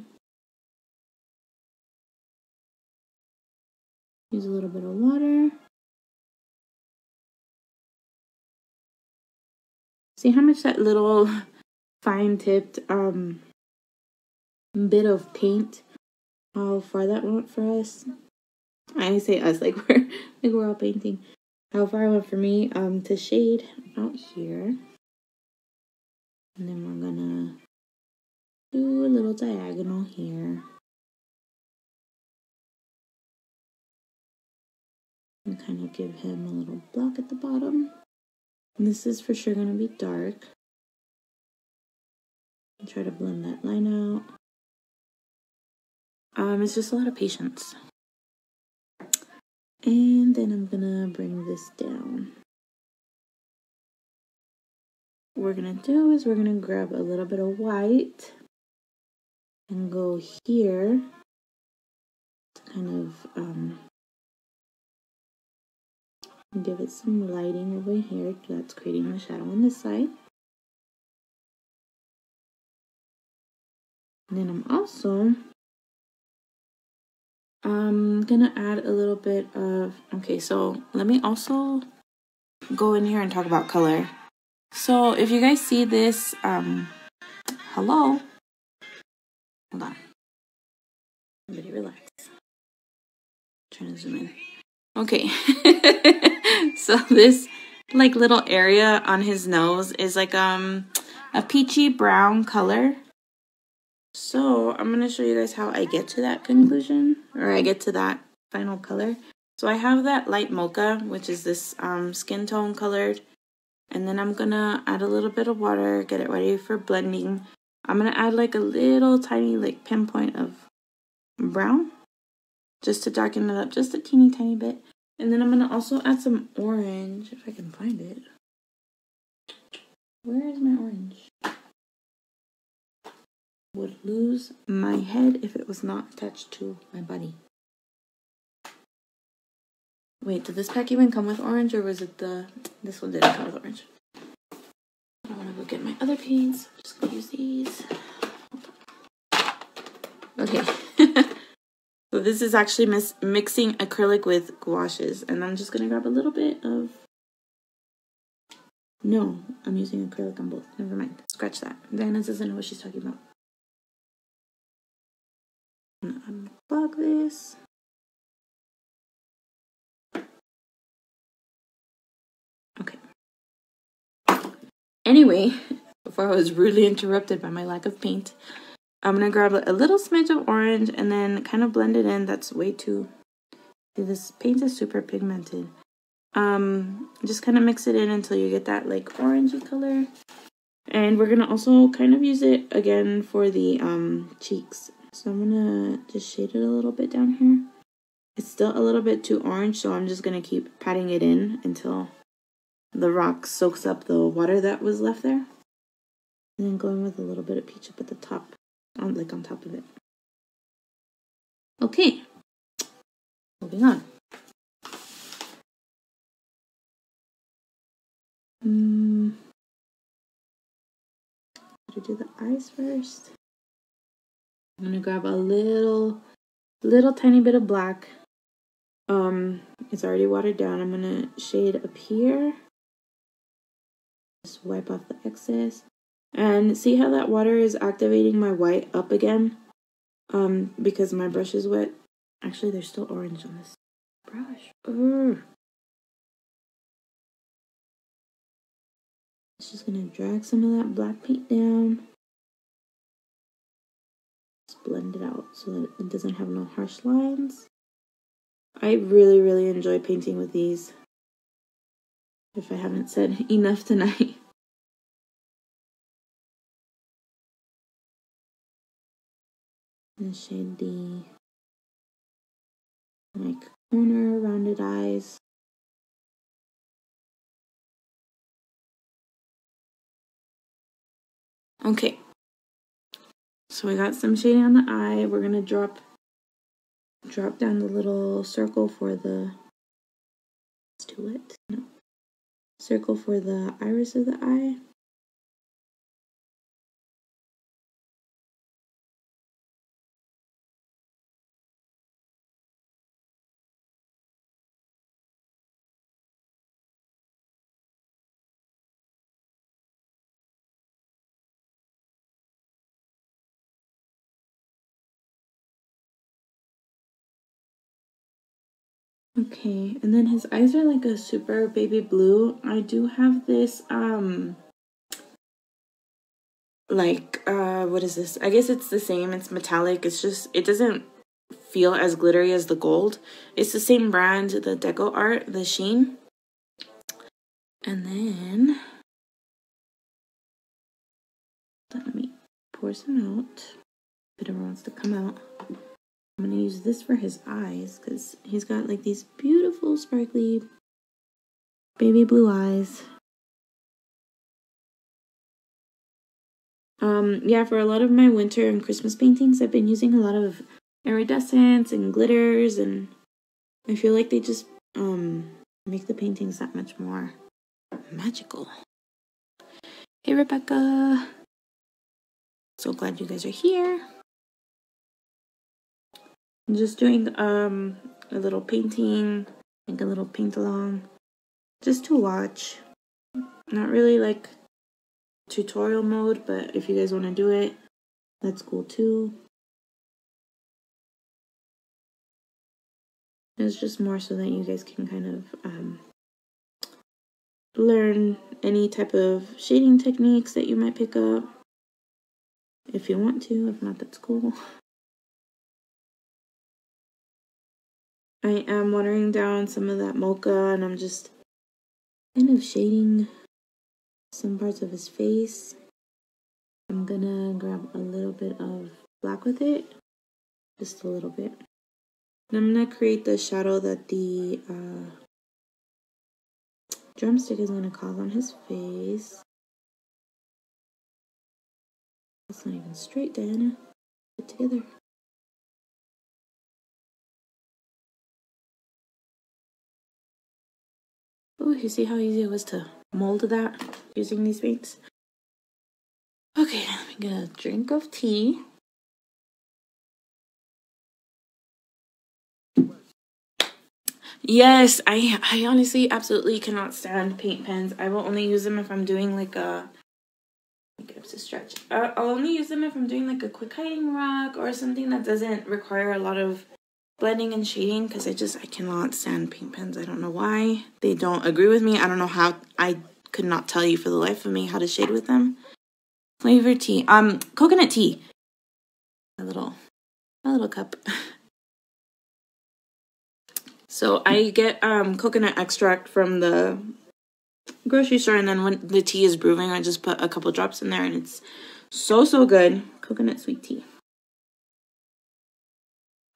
Use a little bit of water. See how much that little [LAUGHS] fine tipped um, bit of paint, how far that went for us. I say us [LAUGHS] like we're like we're all painting. How far it went for me um to shade out here. And then we're gonna do a little diagonal here. And kind of give him a little block at the bottom. This is for sure to be dark. Try to blend that line out. Um, it's just a lot of patience. And then I'm gonna bring this down. What we're gonna do is we're gonna grab a little bit of white and go here kind of um, give it some lighting over here that's creating the shadow on this side and then I'm also I'm gonna add a little bit of okay so let me also go in here and talk about color. So if you guys see this um hello. Hold on. Everybody relax. I'm trying to zoom in. Okay. [LAUGHS] So this like little area on his nose is like um a peachy brown color. So I'm going to show you guys how I get to that conclusion or I get to that final color. So I have that light mocha, which is this um, skin tone colored. And then I'm going to add a little bit of water, get it ready for blending. I'm going to add like a little tiny like pinpoint of brown just to darken it up just a teeny tiny bit. And then I'm going to also add some orange, if I can find it. Where is my orange? Would lose my head if it was not attached to my body. Wait, did this pack even come with orange or was it the... This one didn't come with orange. I want to go get my other paints. I'm just going to use these. Okay. [LAUGHS] So this is actually mixing acrylic with gouaches. And I'm just going to grab a little bit of... No, I'm using acrylic on both. Never mind. Scratch that. Diana doesn't know what she's talking about. Unplug this. Okay. Anyway, before I was rudely interrupted by my lack of paint, I'm going to grab a little smidge of orange and then kind of blend it in. That's way too... This paint is super pigmented. Um, just kind of mix it in until you get that like orangey color. And we're going to also kind of use it again for the um, cheeks. So I'm to just shade it a little bit down here. It's still a little bit too orange, so I'm just to keep patting it in until the rock soaks up the water that was left there. And then going with a little bit of peach up at the top, on like on top of it. Okay, moving on. Mm. To do the eyes first. I'm gonna grab a little, little tiny bit of black. Um, it's already watered down. I'm gonna shade up here. Just wipe off the excess. And see how that water is activating my white up again? Um, because my brush is wet. Actually, there's still orange on this brush. Urgh. It's just gonna drag some of that black paint down. Blend it out so that it doesn't have no harsh lines. I really, really enjoy painting with these. If I haven't said [LAUGHS] enough tonight. and [LAUGHS] shade the like corner rounded eyes. Okay, so we got some shading on the eye. We're gonna drop drop down the little circle for the it's too wet. No. Circle for the iris of the eye. Okay, and then his eyes are like a super baby blue. I do have this, um, like, uh, what is this? I guess it's the same. It's metallic. It's just, it doesn't feel as glittery as the gold. It's the same brand, the Deco Art, the Sheen. And then, let me pour some out. If it wants to come out. I'm going to use this for his eyes because he's got like these beautiful sparkly baby blue eyes. Um, yeah, for a lot of my winter and Christmas paintings, I've been using a lot of iridescence and glitters and I feel like they just um make the paintings that much more magical. Hey Rebecca! So glad you guys are here. Just doing um a little painting, like a little paint along, just to watch. Not really like tutorial mode, but if you guys want to do it, that's cool too. It's just more so that you guys can kind of um, learn any type of shading techniques that you might pick up if you want to. If not, that's cool. [LAUGHS] I am watering down some of that mocha and I'm just kind of shading some parts of his face. I'm gonna grab a little bit of black with it, just a little bit. And I'm gonna create the shadow that the uh, drumstick is gonna cause on his face. It's not even straight, Diana. Put it together. Oh, you see how easy it was to mold that using these paints? Okay, let me get a drink of tea. Yes, I I honestly absolutely cannot stand paint pens. I will only use them if I'm doing like a get up to stretch. Uh, I'll only use them if I'm doing like a quick hiding rock or something that doesn't require a lot of blending and shading because I just I cannot stand paint pens. I don't know why. They don't agree with me. I don't know how I could not tell you for the life of me how to shade with them. Flavor tea. Um coconut tea. A little a little cup. [LAUGHS] so I get um coconut extract from the grocery store and then when the tea is brewing I just put a couple drops in there and it's so so good. Coconut sweet tea.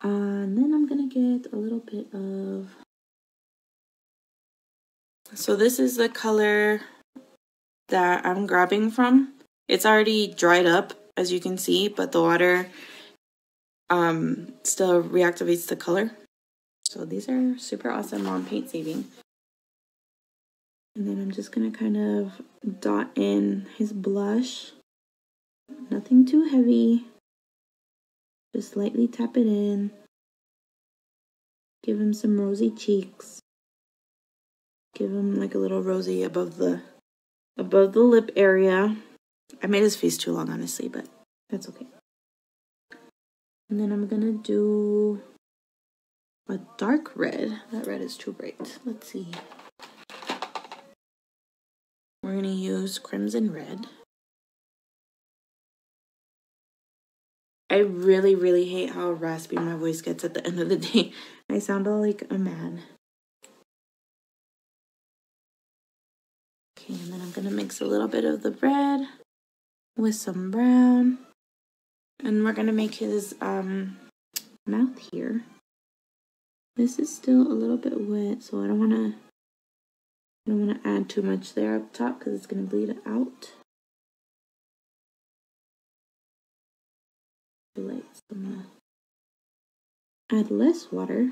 Uh, and then I'm gonna get a little bit of. So this is the color that I'm grabbing from. It's already dried up, as you can see, but the water um, still reactivates the color. So these are super awesome on paint saving. And then I'm just gonna kind of dot in his blush. Nothing too heavy. Just lightly tap it in. Give him some rosy cheeks. Give him like a little rosy above the above the lip area. I made his face too long, honestly, but that's okay. And then I'm gonna do a dark red. That red is too bright. Let's see. We're gonna use crimson red. I really, really hate how raspy my voice gets at the end of the day. [LAUGHS] I sound all like a man. Okay, and then I'm gonna mix a little bit of the bread with some brown. And we're gonna make his um, mouth here. This is still a little bit wet, so I don't wanna I don't wanna add too much there up top because it's gonna bleed out. Add less water.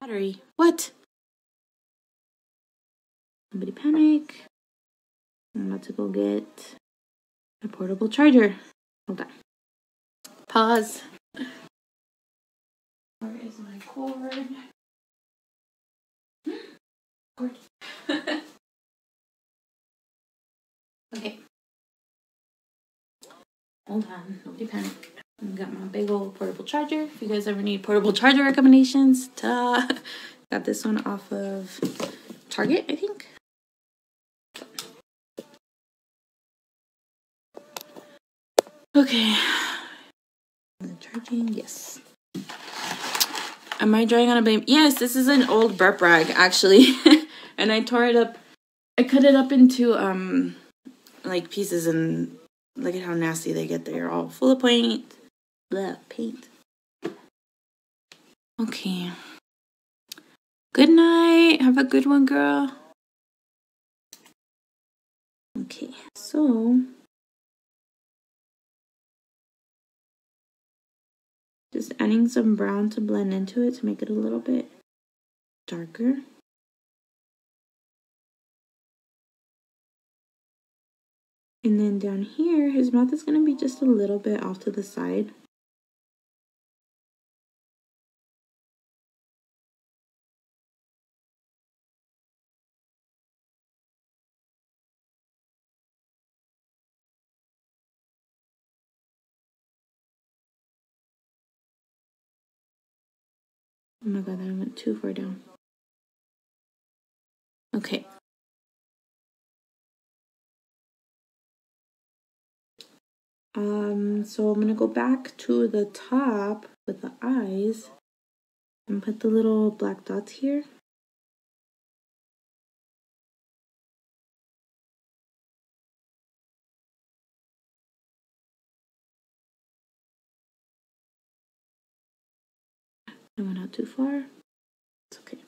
Battery. What? Somebody panic. I'm about to go get a portable charger. Hold on. Pause. Where is my cord? cord. [LAUGHS] okay. Hold on. Nobody panic. I've got my big old portable charger. If you guys ever need portable charger recommendations, ta [LAUGHS] got this one off of Target, I think. Okay. The charging, yes. Am I drawing on a baby? Yes, this is an old burp rag actually, [LAUGHS] and I tore it up. I cut it up into um like pieces and look at how nasty they get. They're all full of paint the paint. Okay. Good night. Have a good one, girl. Okay, so just adding some brown to blend into it to make it a little bit darker. And then down here, his mouth is going to be just a little bit off to the side. My god, I went too far down. Okay. Um, so I'm gonna go back to the top with the eyes and put the little black dots here. I went out too far. It's okay.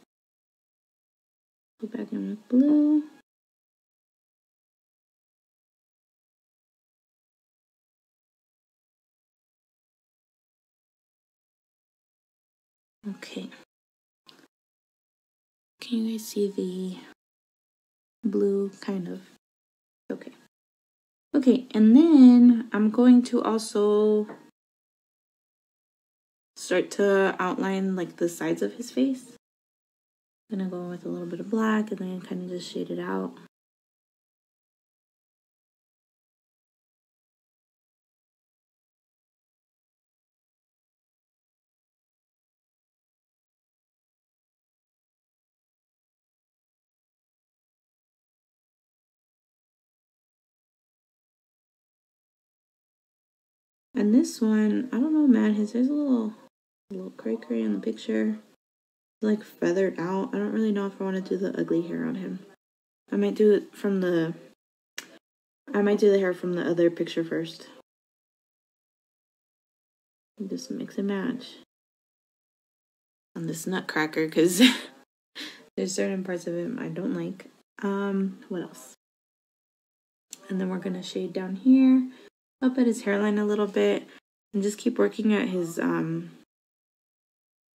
Go back in with blue. Okay. Can you guys see the blue kind of? Okay. Okay, and then I'm going to also start to outline like the sides of his face. I'm gonna go with a little bit of black and then kind of just shade it out. And this one, I don't know, man, his hair's a little A little cray cray in the picture. Like feathered out. I don't really know if I want to do the ugly hair on him. I might do it from the I might do the hair from the other picture first. Just mix and match on this nutcracker because [LAUGHS] there's certain parts of him I don't like. Um, what else? And then we're gonna shade down here, up at his hairline a little bit, and just keep working at his um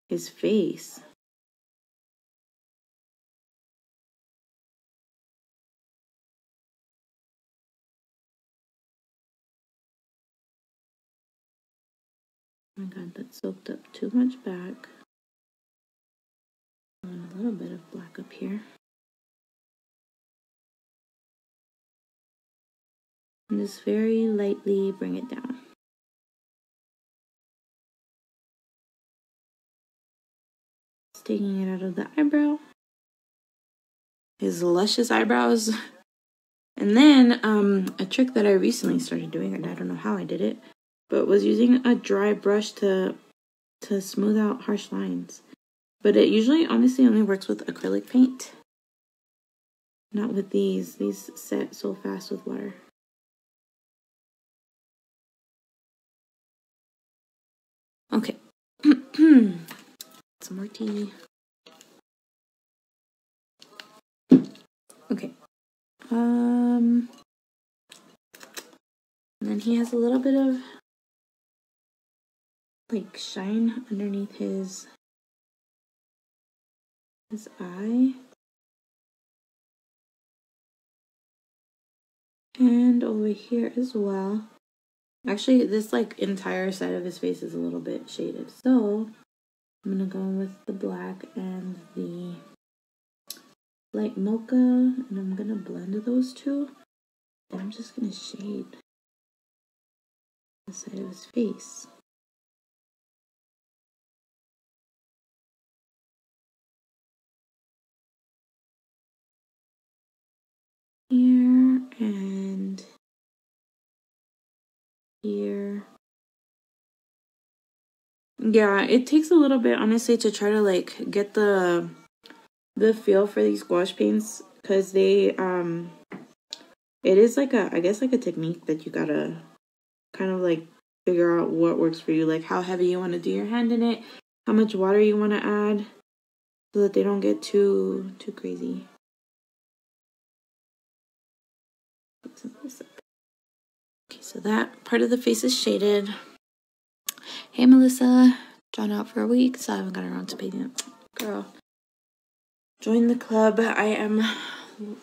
his face. Oh my god, that soaked up too much back. And a little bit of black up here. And just very lightly bring it down. Taking it out of the eyebrow. His luscious eyebrows. [LAUGHS] And then um, a trick that I recently started doing, and I don't know how I did it, but was using a dry brush to to smooth out harsh lines. But it usually honestly only works with acrylic paint. Not with these. These set so fast with water. Okay. [CLEARS THROAT] Some more tea. Okay. Um and then he has a little bit of like shine underneath his his eye. And over here as well. Actually, this like entire side of his face is a little bit shaded. So I'm gonna go with the black and the light mocha and I'm gonna blend those two. And I'm just gonna shade the side of his face. Here and here. Yeah, it takes a little bit honestly to try to like get the the feel for these gouache paints because they um it is like a I guess like a technique that you gotta kind of like figure out what works for you, like how heavy you want to do your hand in it, how much water you want to add so that they don't get too too crazy. Okay, so that part of the face is shaded. Hey Melissa, drawn out for a week, so I haven't got around to painting it. Girl, join the club. I am,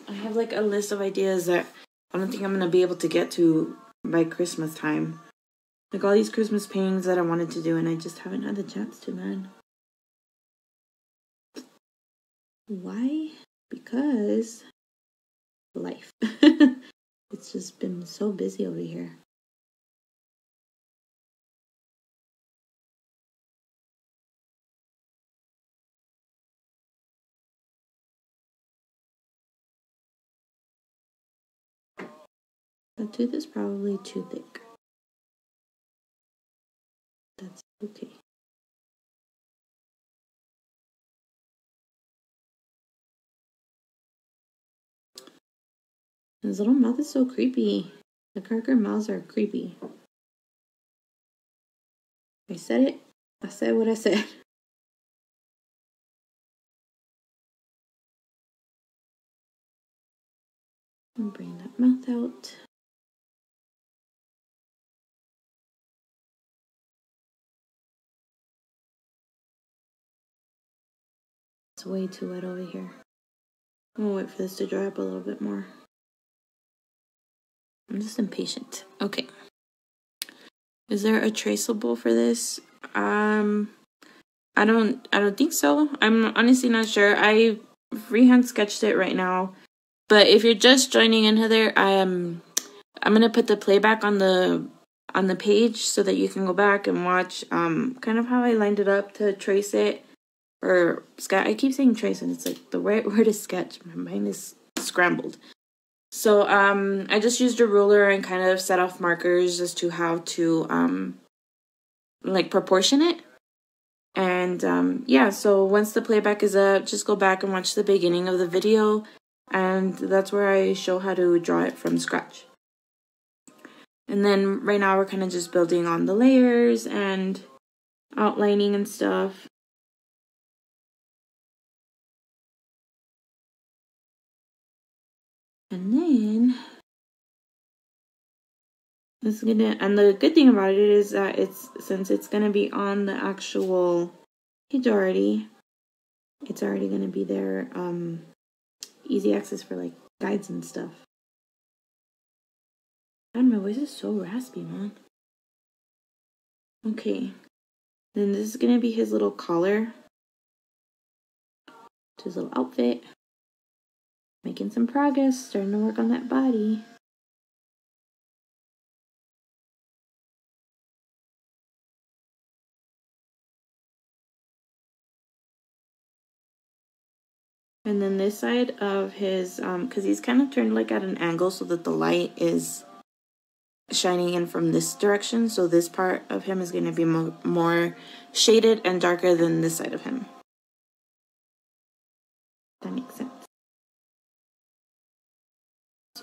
I have like a list of ideas that I don't think I'm gonna be able to get to by Christmas time. Like all these Christmas paintings that I wanted to do and I just haven't had the chance to, man. Why? Because life. [LAUGHS] it's just been so busy over here. That tooth is probably too thick. That's okay. His little mouth is so creepy. The Carker mouths are creepy. I said it. I said what I said. [LAUGHS] Bring that mouth out. Way too wet over here. I'm gonna wait for this to dry up a little bit more. I'm just impatient. Okay. Is there a traceable for this? Um I don't I don't think so. I'm honestly not sure. I freehand sketched it right now. But if you're just joining in Heather, I am I'm gonna put the playback on the on the page so that you can go back and watch um kind of how I lined it up to trace it or sketch. I keep saying trace, and it's like the right [LAUGHS] word is sketch. My mind is scrambled. So um, I just used a ruler and kind of set off markers as to how to um, like proportion it. And um, yeah, so once the playback is up, just go back and watch the beginning of the video. And that's where I show how to draw it from scratch. And then right now we're kind of just building on the layers and outlining and stuff. And then it's gonna, and the good thing about it is that it's, since it's gonna be on the actual page already, it's already gonna be there, um, easy access for like guides and stuff. God, my voice is so raspy, man. Okay. Then this is gonna be his little collar. His little outfit. Making some progress, starting to work on that body. And then this side of his, um, cause he's kind of turned like at an angle so that the light is shining in from this direction. So this part of him is going to be mo more shaded and darker than this side of him.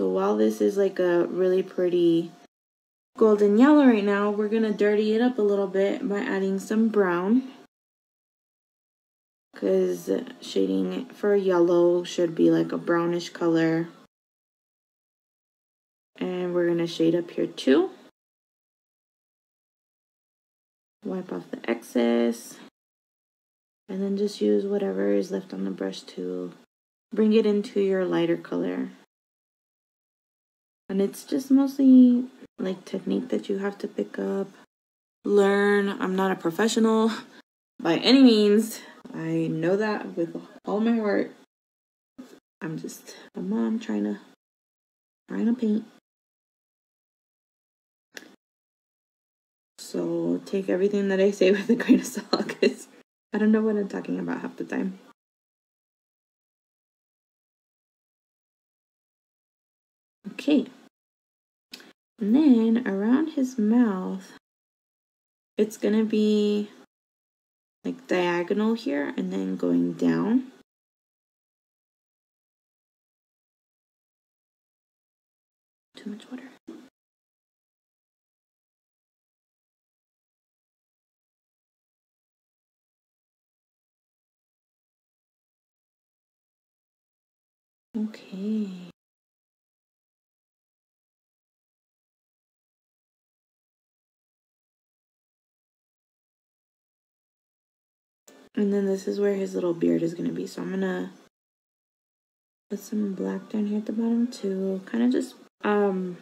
So while this is like a really pretty golden yellow right now, we're going to dirty it up a little bit by adding some brown because shading for yellow should be like a brownish color. And we're going to shade up here too. Wipe off the excess. And then just use whatever is left on the brush to bring it into your lighter color. And it's just mostly like technique that you have to pick up, learn. I'm not a professional by any means. I know that with all my heart. I'm just a mom trying to trying to paint. So take everything that I say with a grain of salt because I don't know what I'm talking about half the time. Okay. And then around his mouth, it's going to be like diagonal here and then going down. Too much water. Okay. And then this is where his little beard is going to be. So I'm going to put some black down here at the bottom to kind of just um,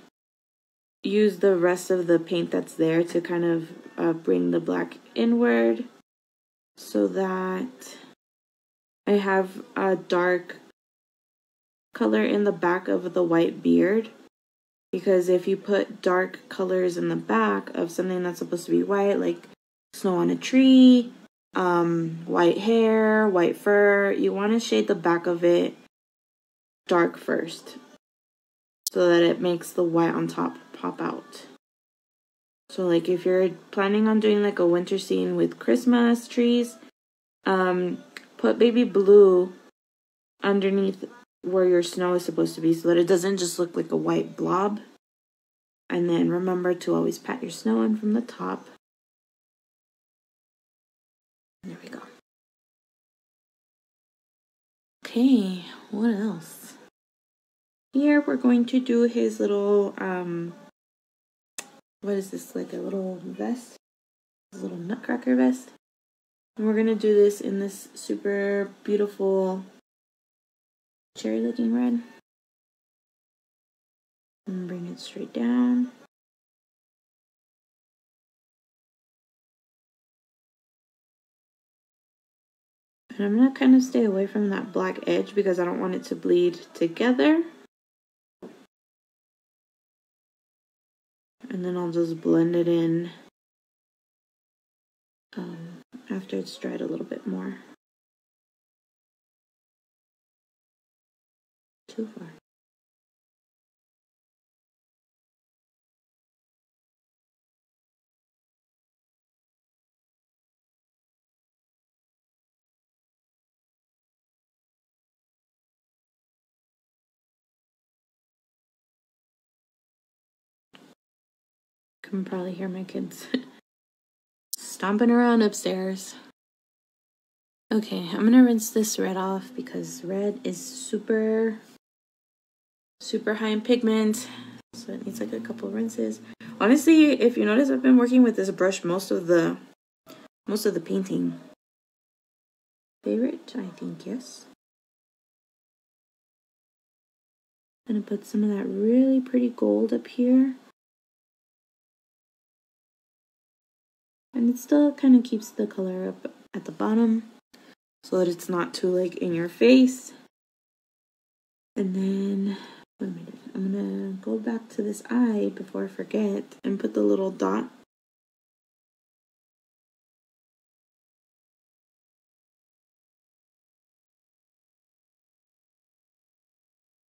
use the rest of the paint that's there to kind of uh, bring the black inward so that I have a dark color in the back of the white beard because if you put dark colors in the back of something that's supposed to be white like snow on a tree um, white hair, white fur. You want to shade the back of it dark first so that it makes the white on top pop out. So like if you're planning on doing like a winter scene with Christmas trees, um, put baby blue underneath where your snow is supposed to be so that it doesn't just look like a white blob. And then remember to always pat your snow in from the top. Okay, what else? Here we're going to do his little, um, what is this, like a little vest? His little nutcracker vest. And we're going to do this in this super beautiful cherry looking red. And bring it straight down. And I'm going to kind of stay away from that black edge because I don't want it to bleed together. And then I'll just blend it in um, after it's dried a little bit more. Too far. Can probably hear my kids [LAUGHS] stomping around upstairs. Okay, I'm gonna rinse this red off because red is super, super high in pigment. So it needs like a couple rinses. Honestly, if you notice, I've been working with this brush most of the, most of the painting. Favorite, I think, yes. Gonna put some of that really pretty gold up here. And it still kind of keeps the color up at the bottom so that it's not too like in your face. And then, am I doing? I'm gonna go back to this eye before I forget and put the little dot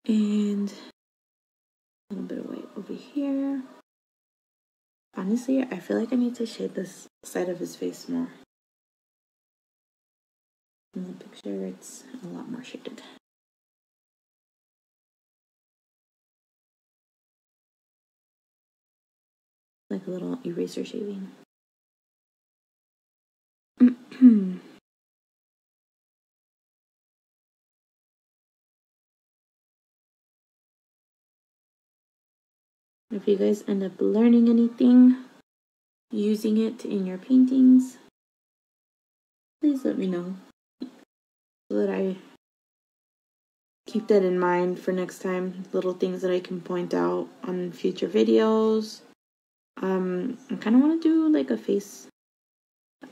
and a little bit of white over here. Honestly, I feel like I need to shade this side of his face more. In the picture, it's a lot more shaded. Like a little eraser shaving. If you guys end up learning anything, using it in your paintings, please let me know so that I keep that in mind for next time. Little things that I can point out on future videos. Um, I kind of want to do like a face,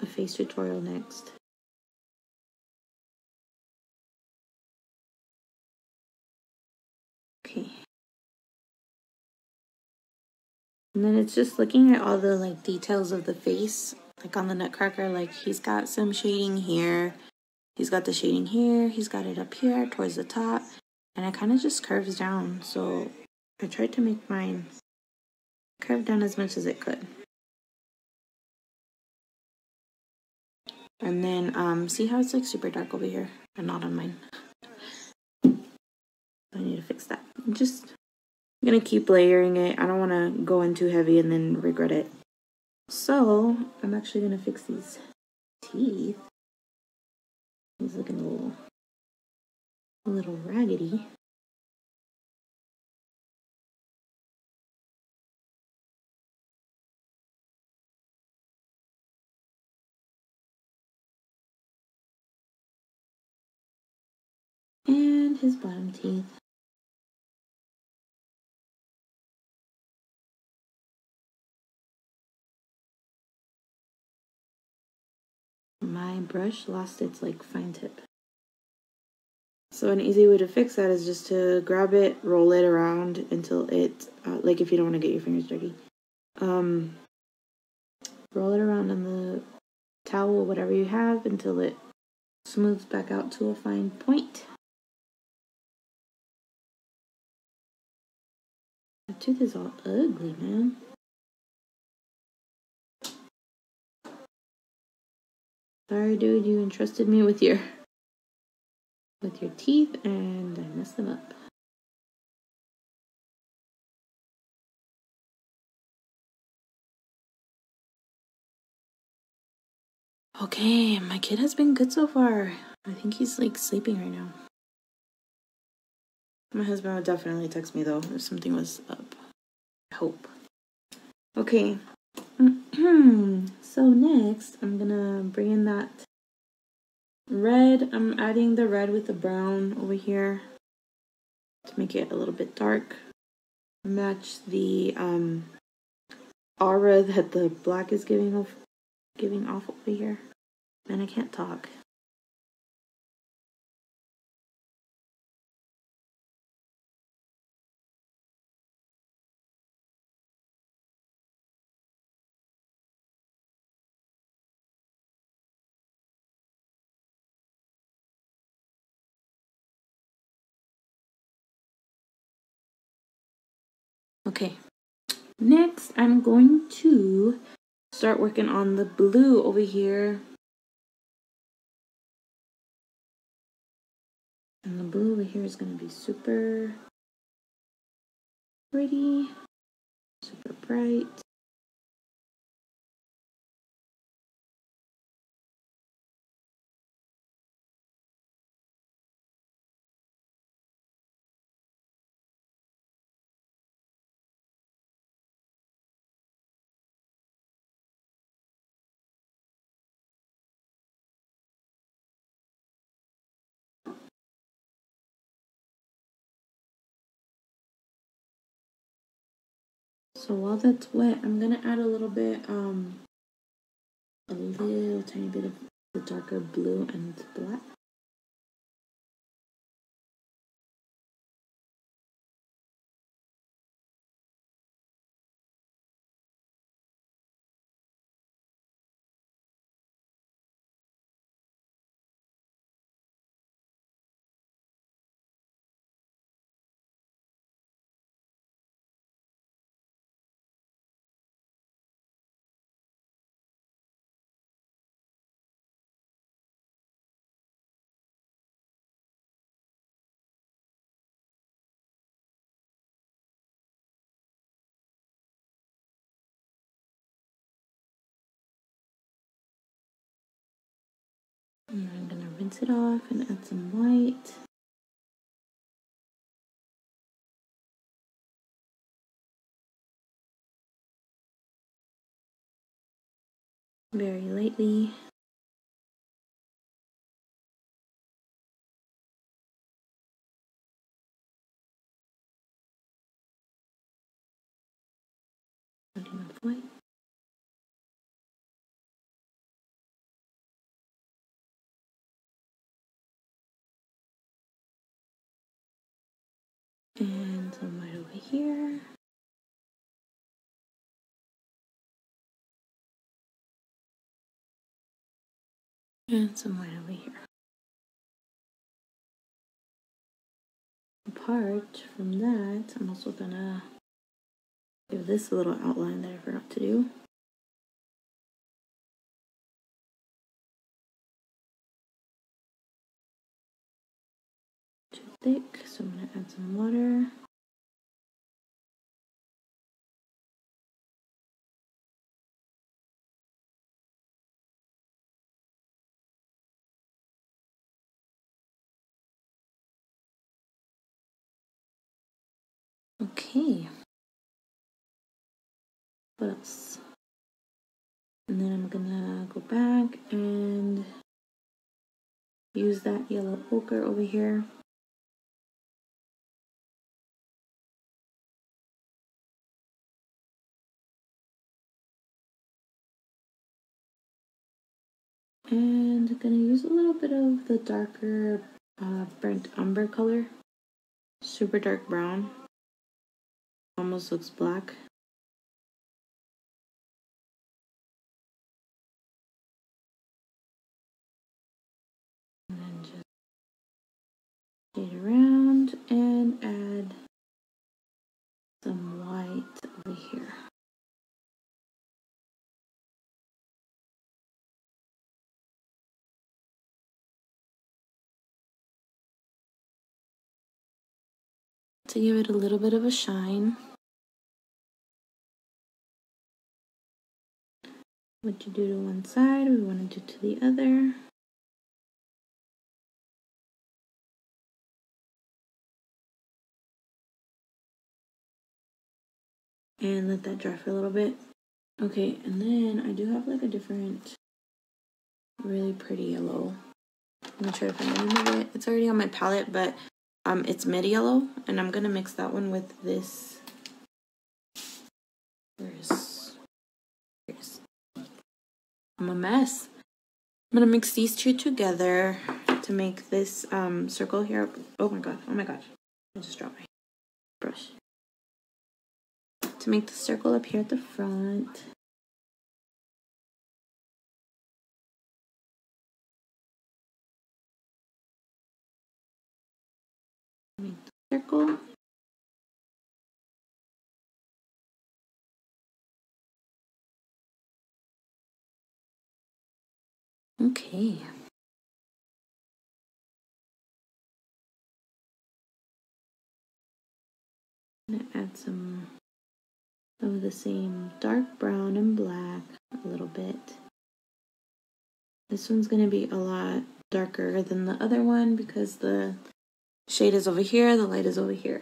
a face tutorial next. And then it's just looking at all the like details of the face. Like on the Nutcracker, like he's got some shading here. He's got the shading here. He's got it up here towards the top. And it kind of just curves down. So I tried to make mine curve down as much as it could. And then um, see how it's like super dark over here and not on mine. [LAUGHS] I need to fix that. Just I'm going to keep layering it. I don't want to go in too heavy and then regret it. So, I'm actually going to fix these teeth. He's looking a little, a little raggedy. And his bottom teeth. My brush lost its like fine tip. So an easy way to fix that is just to grab it, roll it around until it, uh, like if you don't want to get your fingers dirty, um, roll it around on the towel, whatever you have, until it smooths back out to a fine point. The tooth is all ugly, man. Sorry, dude, you entrusted me with your with your teeth and I messed them up. Okay, my kid has been good so far. I think he's like sleeping right now. My husband would definitely text me though if something was up. I hope. Okay, [CLEARS THROAT] so next, I'm gonna bring in that red. I'm adding the red with the brown over here to make it a little bit dark. Match the um, aura that the black is giving off, giving off over here. Man, I can't talk. Okay, next I'm going to start working on the blue over here. And the blue over here is going to be super pretty, super bright. So while that's wet, I'm gonna add a little bit, um, a little tiny bit of the darker blue and black. And I'm gonna rinse it off and add some white. Very lightly. And some white over here. And some white over here. Apart from that, I'm also gonna give this a little outline that I forgot to do. Thick, so I'm gonna add some water. Okay. What else? And then I'm gonna go back and use that yellow ochre over here. And I'm gonna use a little bit of the darker uh, burnt umber color. Super dark brown. Almost looks black. And then just shade around and add some white over here. To give it a little bit of a shine. What you do to one side, we want to do to the other. And let that dry for a little bit. Okay, and then I do have like a different, really pretty yellow. I'm gonna try to find the name of it. It's already on my palette, but um, it's mid yellow, and I'm gonna mix that one with this. Where's, where's I'm a mess. I'm gonna mix these two together to make this um, circle here. Oh my god, oh my gosh. I just dropped my brush. To make the circle up here at the front. Circle. Okay. I'm gonna add some of the same dark brown and black a little bit. This one's gonna be a lot darker than the other one because the shade is over here, the light is over here.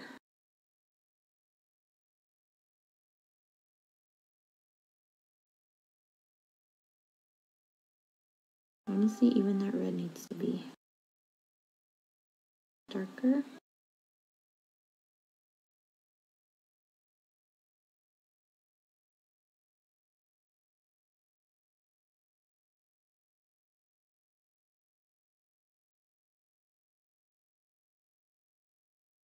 Honestly, even that red needs to be darker.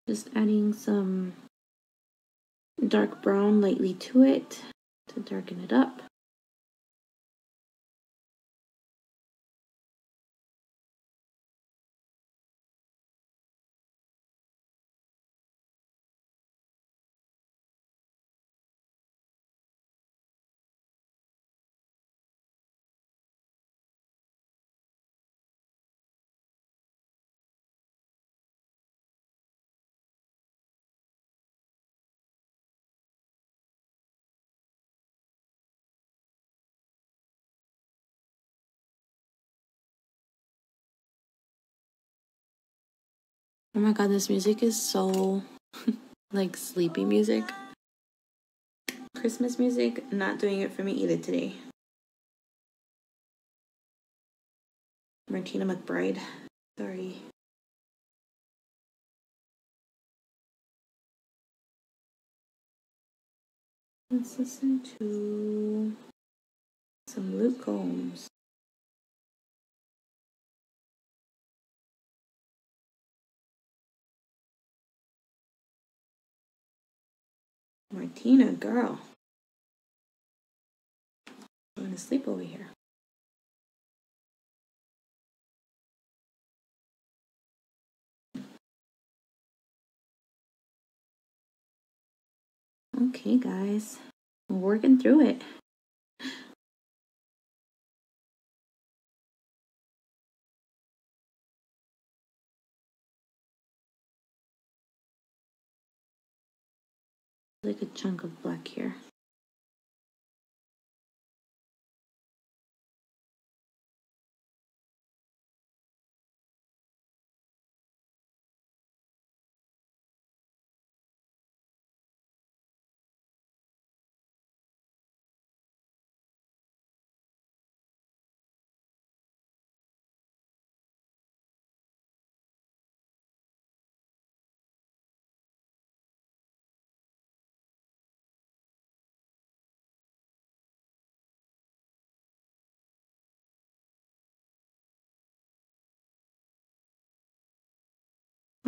Just adding some dark brown lightly to it to darken it up. Oh my god, this music is so [LAUGHS] like sleepy music. Christmas music, not doing it for me either today. Martina McBride, sorry. Let's listen to some Luke Combs. Martina, girl. I'm Going to sleep over here. Okay, guys. We're working through it. Like a chunk of black here.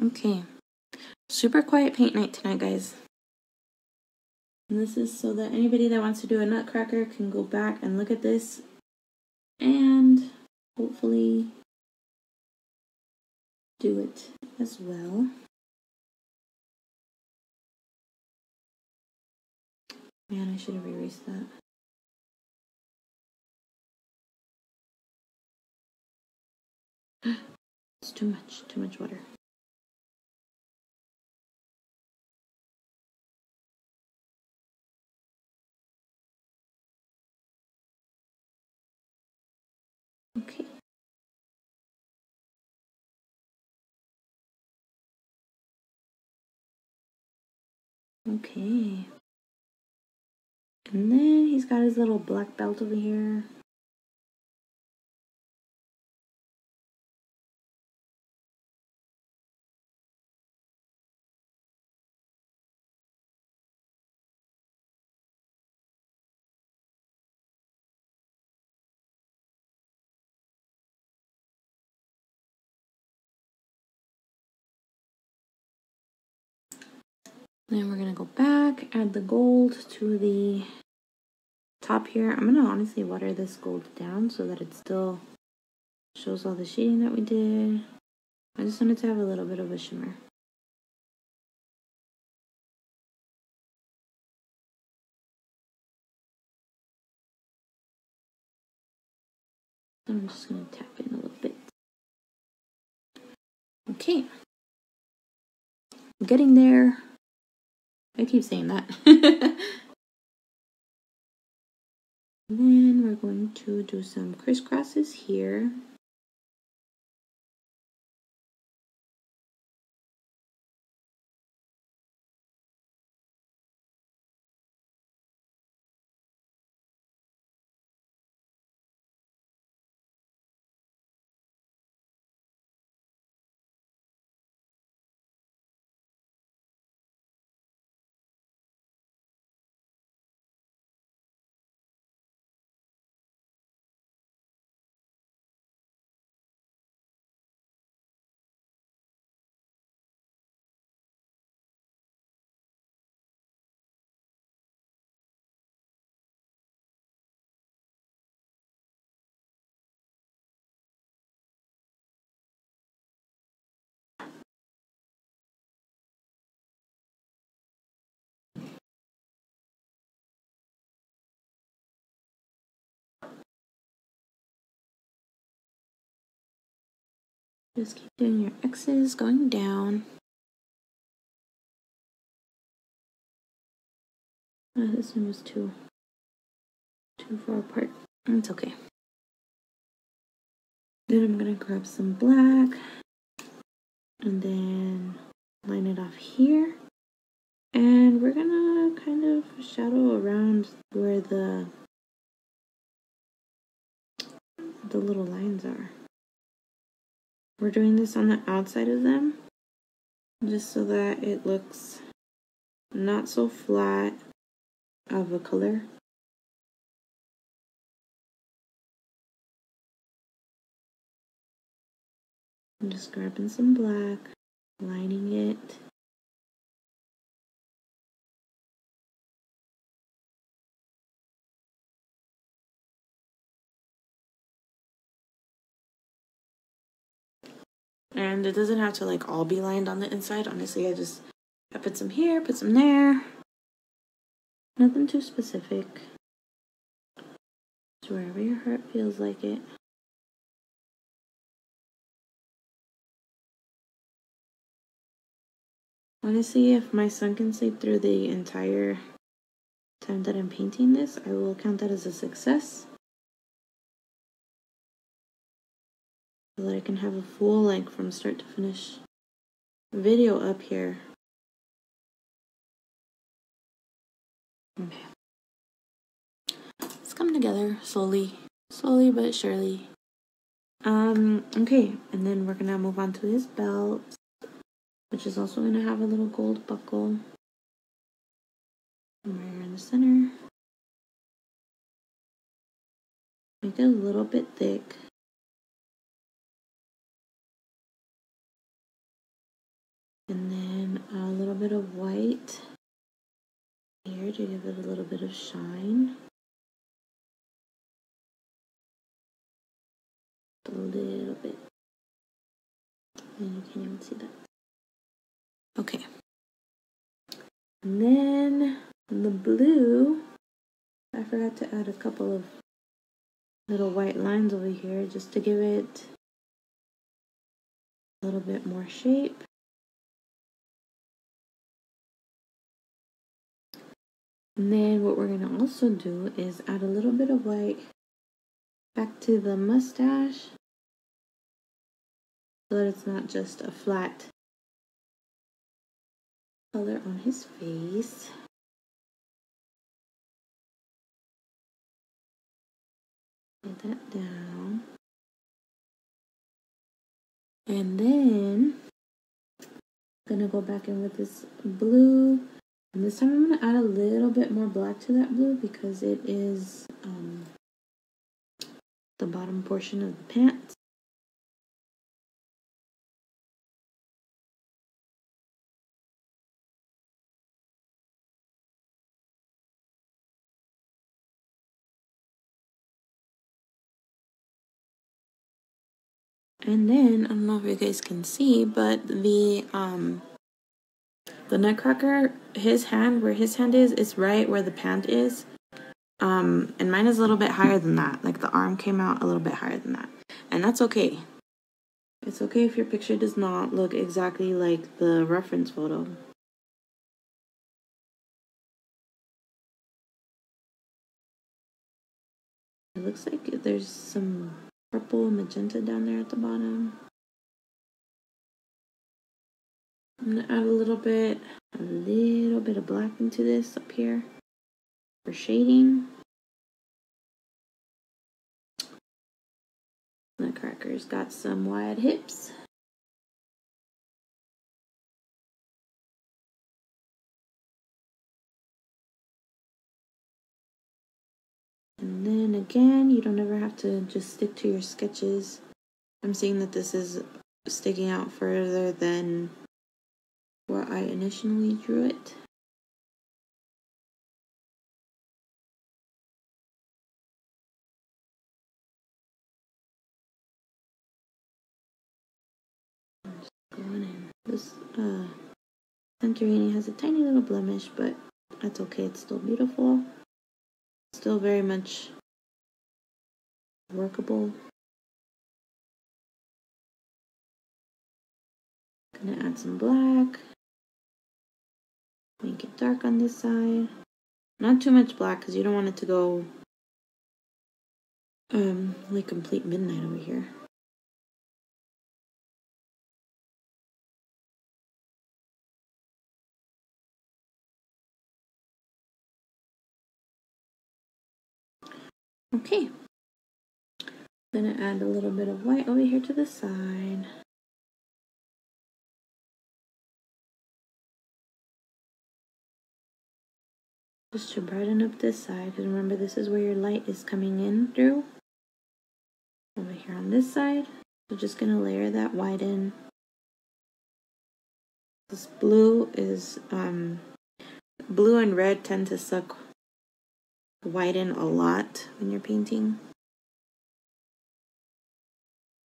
Okay. Super quiet paint night tonight, guys. And this is so that anybody that wants to do a nutcracker can go back and look at this and hopefully do it as well. Man, I should have erased that. [GASPS] It's too much, too much water. Okay. Okay. And then he's got his little black belt over here. Then we're gonna go back, add the gold to the top here. I'm gonna honestly water this gold down so that it still shows all the shading that we did. I just wanted to have a little bit of a shimmer. I'm just gonna tap in a little bit. Okay. I'm getting there. I keep saying that. [LAUGHS] then we're going to do some crisscrosses here. Just keep doing your X's going down. Oh, this one was too too far apart. It's okay. Then I'm gonna grab some black and then line it off here. And we're gonna kind of shadow around where the the little lines are. We're doing this on the outside of them just so that it looks not so flat of a color. I'm just grabbing some black, lining it. And it doesn't have to like all be lined on the inside. Honestly, I just I put some here, put some there. Nothing too specific. Just wherever your heart feels like it. Honestly, if my son can sleep through the entire time that I'm painting this, I will count that as a success. So that I can have a full length from start to finish video up here. Okay. It's coming together slowly, slowly but surely. Um, okay, and then we're gonna move on to his belt, which is also gonna have a little gold buckle. Right here in the center. Make it a little bit thick. And then a little bit of white here to give it a little bit of shine. A little bit. And you can't even see that. Okay. And then the blue, I forgot to add a couple of little white lines over here just to give it a little bit more shape. And then what we're going to also do is add a little bit of white back to the mustache so that it's not just a flat color on his face. That down. And then I'm gonna go back in with this blue and this time I'm going to add a little bit more black to that blue because it is um, the bottom portion of the pants. And then, I don't know if you guys can see, but the um, the Nutcracker, his hand, where his hand is, is right where the pant is. Um, and mine is a little bit higher than that. Like the arm came out a little bit higher than that. And that's okay. It's okay if your picture does not look exactly like the reference photo. It looks like there's some purple magenta down there at the bottom. I'm gonna add a little bit, a little bit of black into this up here for shading. Nutcracker's got some wide hips. And then again, you don't ever have to just stick to your sketches. I'm seeing that this is sticking out further than where I initially drew it. This uh, Santorini has a tiny little blemish, but that's okay. It's still beautiful. Still very much workable. gonna add some black. Make it dark on this side. Not too much black because you don't want it to go um, like complete midnight over here. Okay. I'm Gonna add a little bit of white over here to the side. Just to brighten up this side, because remember this is where your light is coming in through. Over here on this side. So just gonna layer that white in. This blue is, um, blue and red tend to suck white in a lot when you're painting.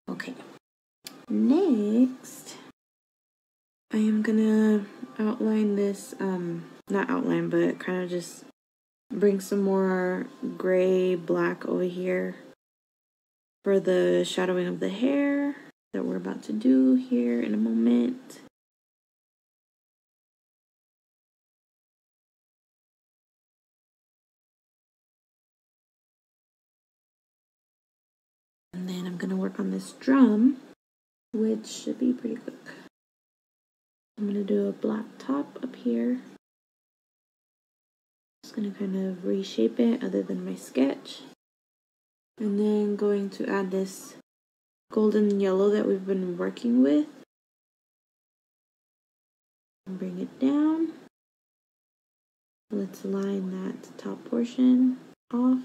Okay. Next, I am gonna outline this, um, not outline, but kind of just bring some more gray, black over here for the shadowing of the hair that we're about to do here in a moment. And then I'm going to work on this drum, which should be pretty quick. I'm going to do a black top up here. Just going to kind of reshape it other than my sketch. And then going to add this golden yellow that we've been working with. And bring it down. Let's line that top portion off.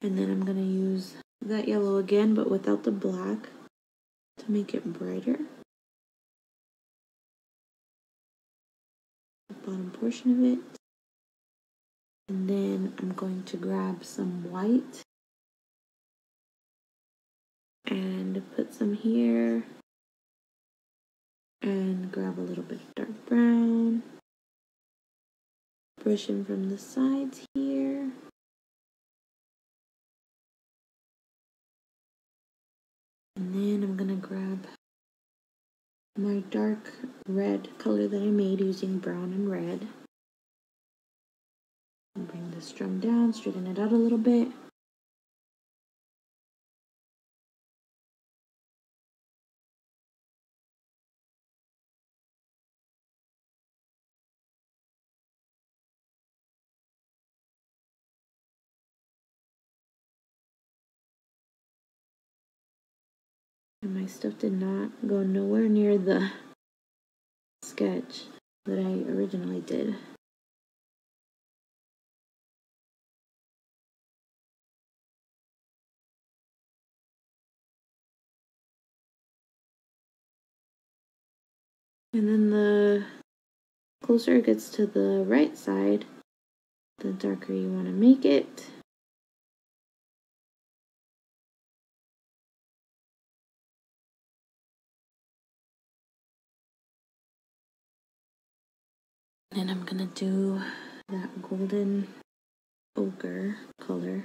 And then I'm going to use that yellow again, but without the black to make it brighter. The bottom portion of it. And then I'm going to grab some white and put some here and grab a little bit of dark brown. Brush in from the sides here. And then I'm gonna grab my dark red color that I made using brown and red. Bring this drum down, straighten it out a little bit. My stuff did not go nowhere near the sketch that I originally did. And then the closer it gets to the right side, the darker you want to make it. And I'm gonna do that golden ochre color.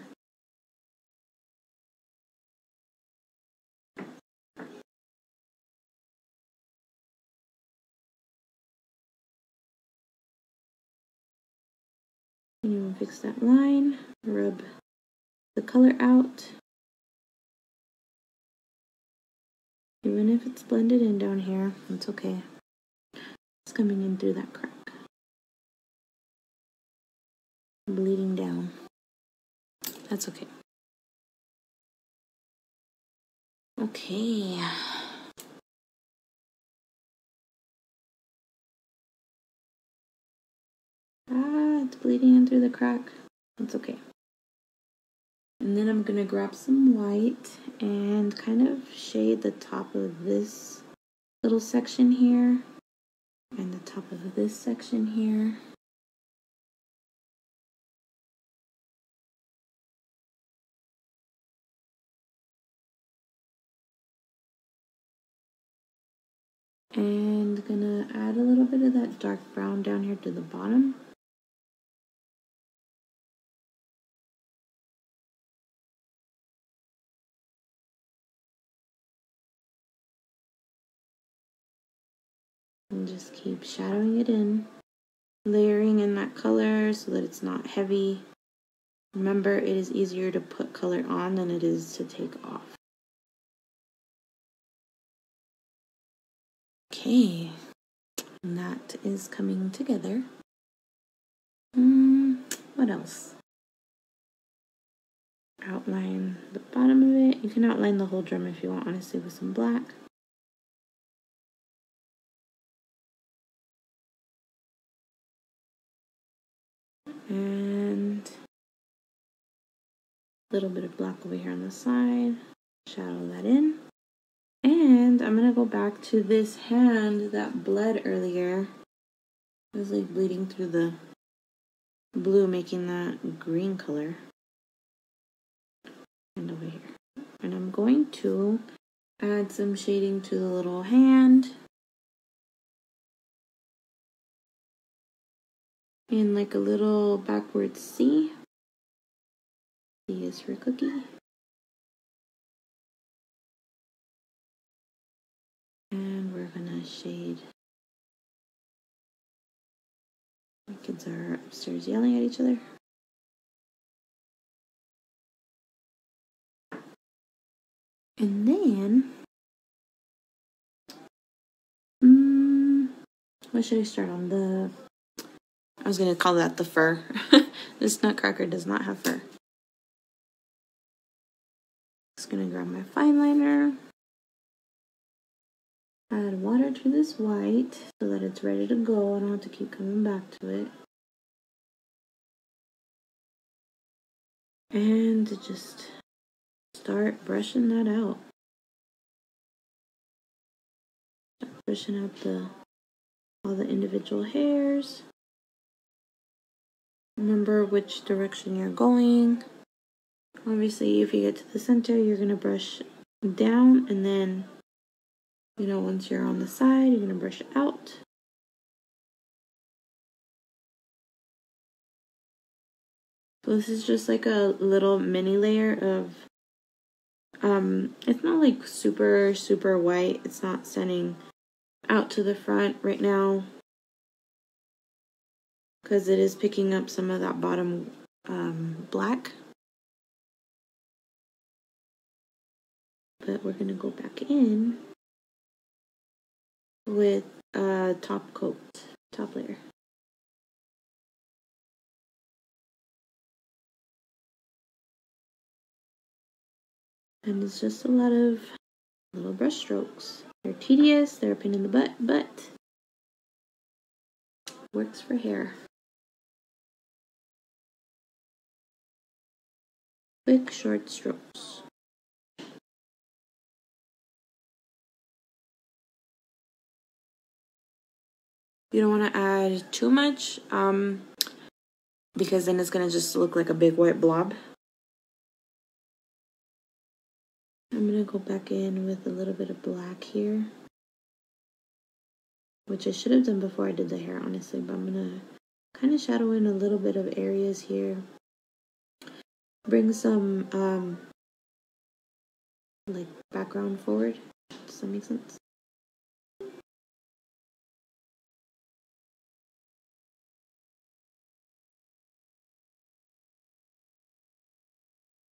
You fix that line, rub the color out. Even if it's blended in down here, it's okay. It's coming in through that crack bleeding down. That's okay. Okay. Ah, it's bleeding in through the crack. That's okay. And then I'm gonna grab some white and kind of shade the top of this little section here and the top of this section here. and gonna add a little bit of that dark brown down here to the bottom And just keep shadowing it in, layering in that color so that it's not heavy. Remember, it is easier to put color on than it is to take off. Okay, and that is coming together. Mm, what else? Outline the bottom of it. You can outline the whole drum if you want, honestly, with some black. Little bit of black over here on the side. Shadow that in. And I'm going to go back to this hand that bled earlier. It was like bleeding through the blue, making that green color. And over here. And I'm going to add some shading to the little hand. In like a little backwards C. Is for cookie. And we're gonna shade. My kids are upstairs yelling at each other. And then, um, what should I start on? The, I was gonna call that the fur. [LAUGHS] this nutcracker does not have fur. Just gonna grab my fine liner add water to this white so that it's ready to go. I don't have to keep coming back to it. And just start brushing that out. Start brushing out the all the individual hairs. Remember which direction you're going. Obviously, if you get to the center, you're going to brush down and then you know, once you're on the side, you're going to brush out. So this is just like a little mini layer of, um, it's not like super, super white. It's not sending out to the front right now because it is picking up some of that bottom um, black. But we're going to go back in with a top coat, top layer. And it's just a lot of little brush strokes. They're tedious, they're a pain in the butt, but works for hair. Quick, short strokes. You don't want to add too much um, because then it's going to just look like a big white blob. I'm going to go back in with a little bit of black here. Which I should have done before I did the hair, honestly. But I'm going to kind of shadow in a little bit of areas here. Bring some, um, like, background forward. Does that make sense?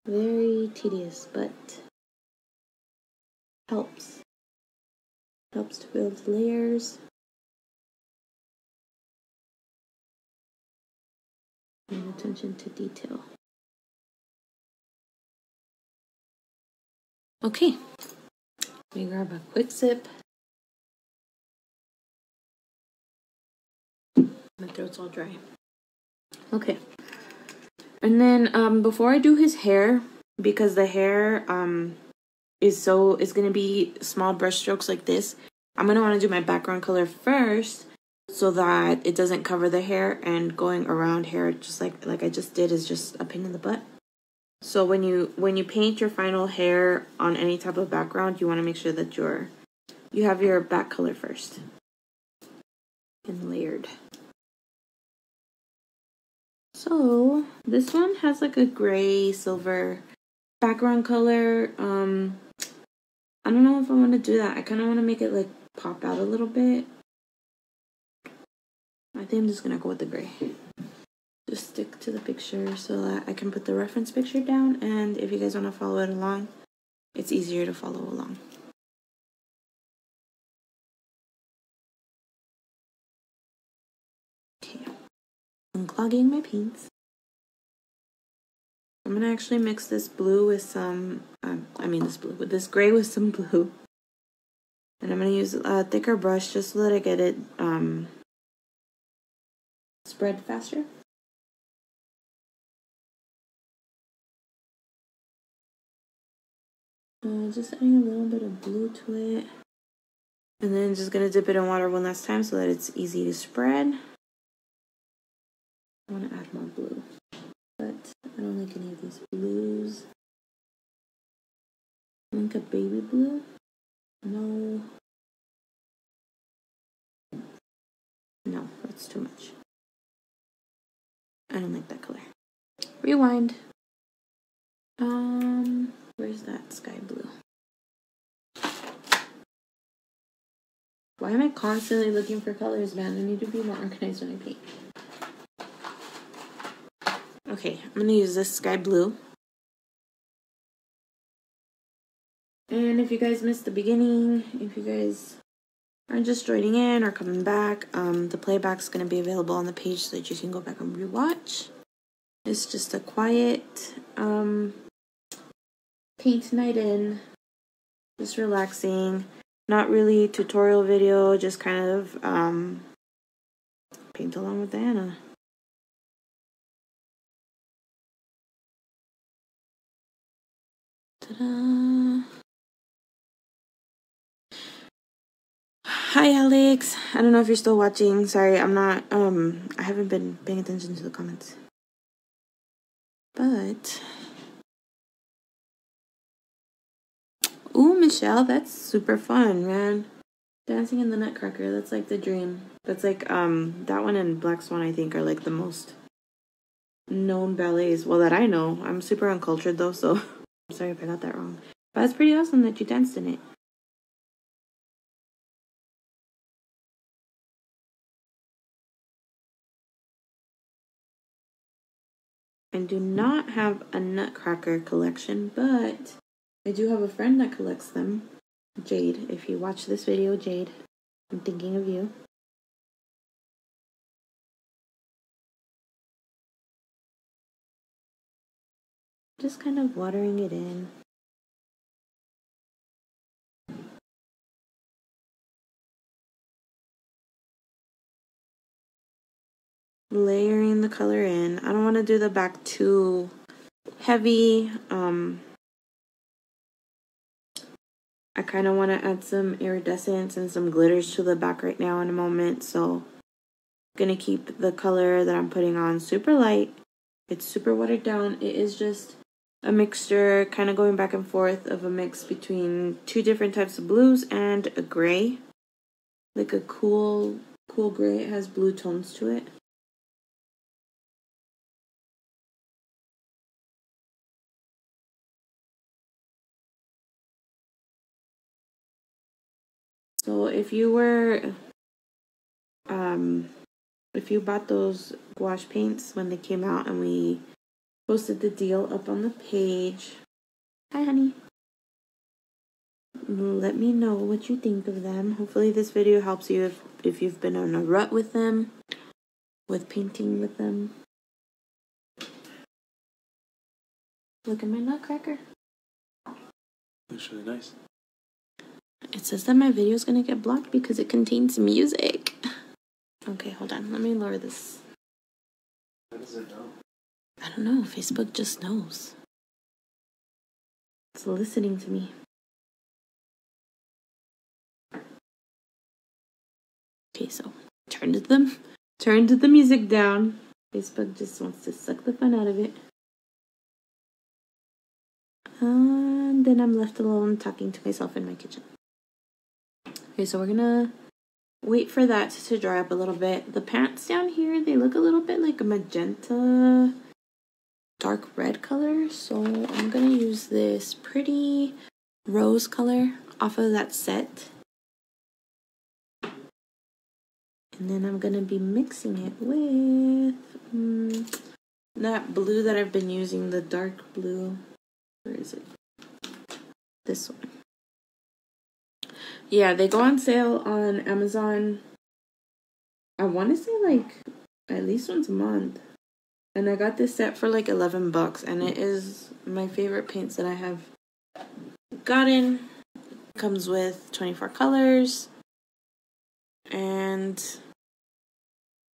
Very tedious, but helps. Helps to build layers. And attention to detail. Okay, let me grab a quick sip. My throat's all dry. Okay. And then um, before I do his hair, because the hair um, is so, is going to be small brush strokes like this, I'm going to want to do my background color first so that it doesn't cover the hair and going around hair just like like I just did is just a pain in the butt. So when you when you paint your final hair on any type of background, you want to make sure that your you have your back color first and layered. So this one has like a gray silver background color. Um, I don't know if I want to do that. I kind of want to make it like pop out a little bit. I think I'm just gonna go with the gray. Just stick to the picture so that I can put the reference picture down and if you guys want to follow it along, it's easier to follow along. Unclogging my paints. I'm gonna actually mix this blue with some, um, I mean this blue, with this gray with some [LAUGHS] blue. And I'm gonna use a thicker brush just so that I get it um, spread faster. Uh, just adding a little bit of blue to it. And then just gonna dip it in water one last time so that it's easy to spread. I wanna add more blue, but I don't like any of these blues. I think a baby blue. No. No, that's too much. I don't like that color. Rewind. Um, where's that sky blue? Why am I constantly looking for colors, man? I need to be more organized when I paint. Okay, I'm gonna use this sky blue. And if you guys missed the beginning, if you guys are just joining in or coming back, um, the playback's going to be available on the page so that you can go back and rewatch. It's just a quiet um, paint night in, just relaxing. Not really tutorial video, just kind of um, paint along with Diana. Ta-da! Hi Alex. I don't know if you're still watching. Sorry, I'm not um I haven't been paying attention to the comments. But Ooh, Michelle, that's super fun, man. Dancing in the Nutcracker, that's like the dream. That's like um that one and Black Swan I think are like the most known ballets. Well that I know. I'm super uncultured though, so [LAUGHS] I'm sorry if I got that wrong. But it's pretty awesome that you danced in it. I do not have a Nutcracker collection, but I do have a friend that collects them. Jade, if you watch this video, Jade, I'm thinking of you. Just kind of watering it in. layering the color in. I don't want to do the back too heavy. Um, I kind of want to add some iridescence and some glitters to the back right now in a moment. So I'm going to keep the color that I'm putting on super light. It's super watered down. It is just a mixture, kind of going back and forth of a mix between two different types of blues and a gray. Like a cool, cool gray. It has blue tones to it. So if you were, um, if you bought those gouache paints when they came out and we posted the deal up on the page. Hi, honey. Let me know what you think of them. Hopefully this video helps you if, if you've been on a rut with them, with painting with them. Look at my nutcracker. Looks really nice. It says that my video is going to get blocked because it contains music. [LAUGHS] Okay, hold on. Let me lower this. How does it know? I don't know. Facebook just knows. It's listening to me. Okay, so turn to them. Turn to the music down. Facebook just wants to suck the fun out of it. And then I'm left alone talking to myself in my kitchen. Okay, so we're gonna wait for that to dry up a little bit. The pants down here, they look a little bit like a magenta dark red color. So I'm gonna use this pretty rose color off of that set. And then I'm going to be mixing it with mm, that blue that I've been using, the dark blue. Where is it? This one. Yeah, they go on sale on Amazon. I want to say like at least once a month. And I got this set for like 11 bucks and it is my favorite paints that I have gotten. Comes with 24 colors and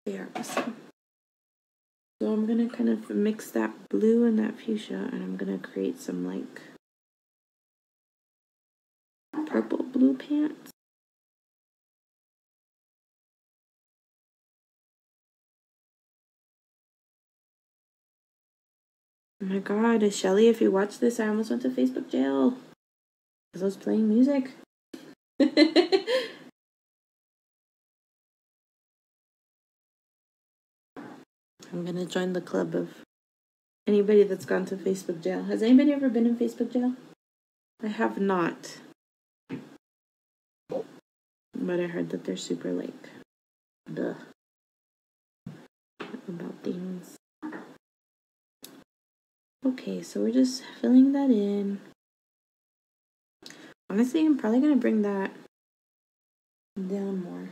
they are awesome. So I'm gonna kind of mix that blue and that fuchsia and I'm gonna create some like purple blue pants. Oh my god, Shelly, if you watch this, I almost went to Facebook jail. Because I was playing music. [LAUGHS] I'm gonna join the club of anybody that's gone to Facebook jail. Has anybody ever been in Facebook jail? I have not. But I heard that they're super like duh about things. Okay, so we're just filling that in. Honestly, I'm probably gonna bring that down more.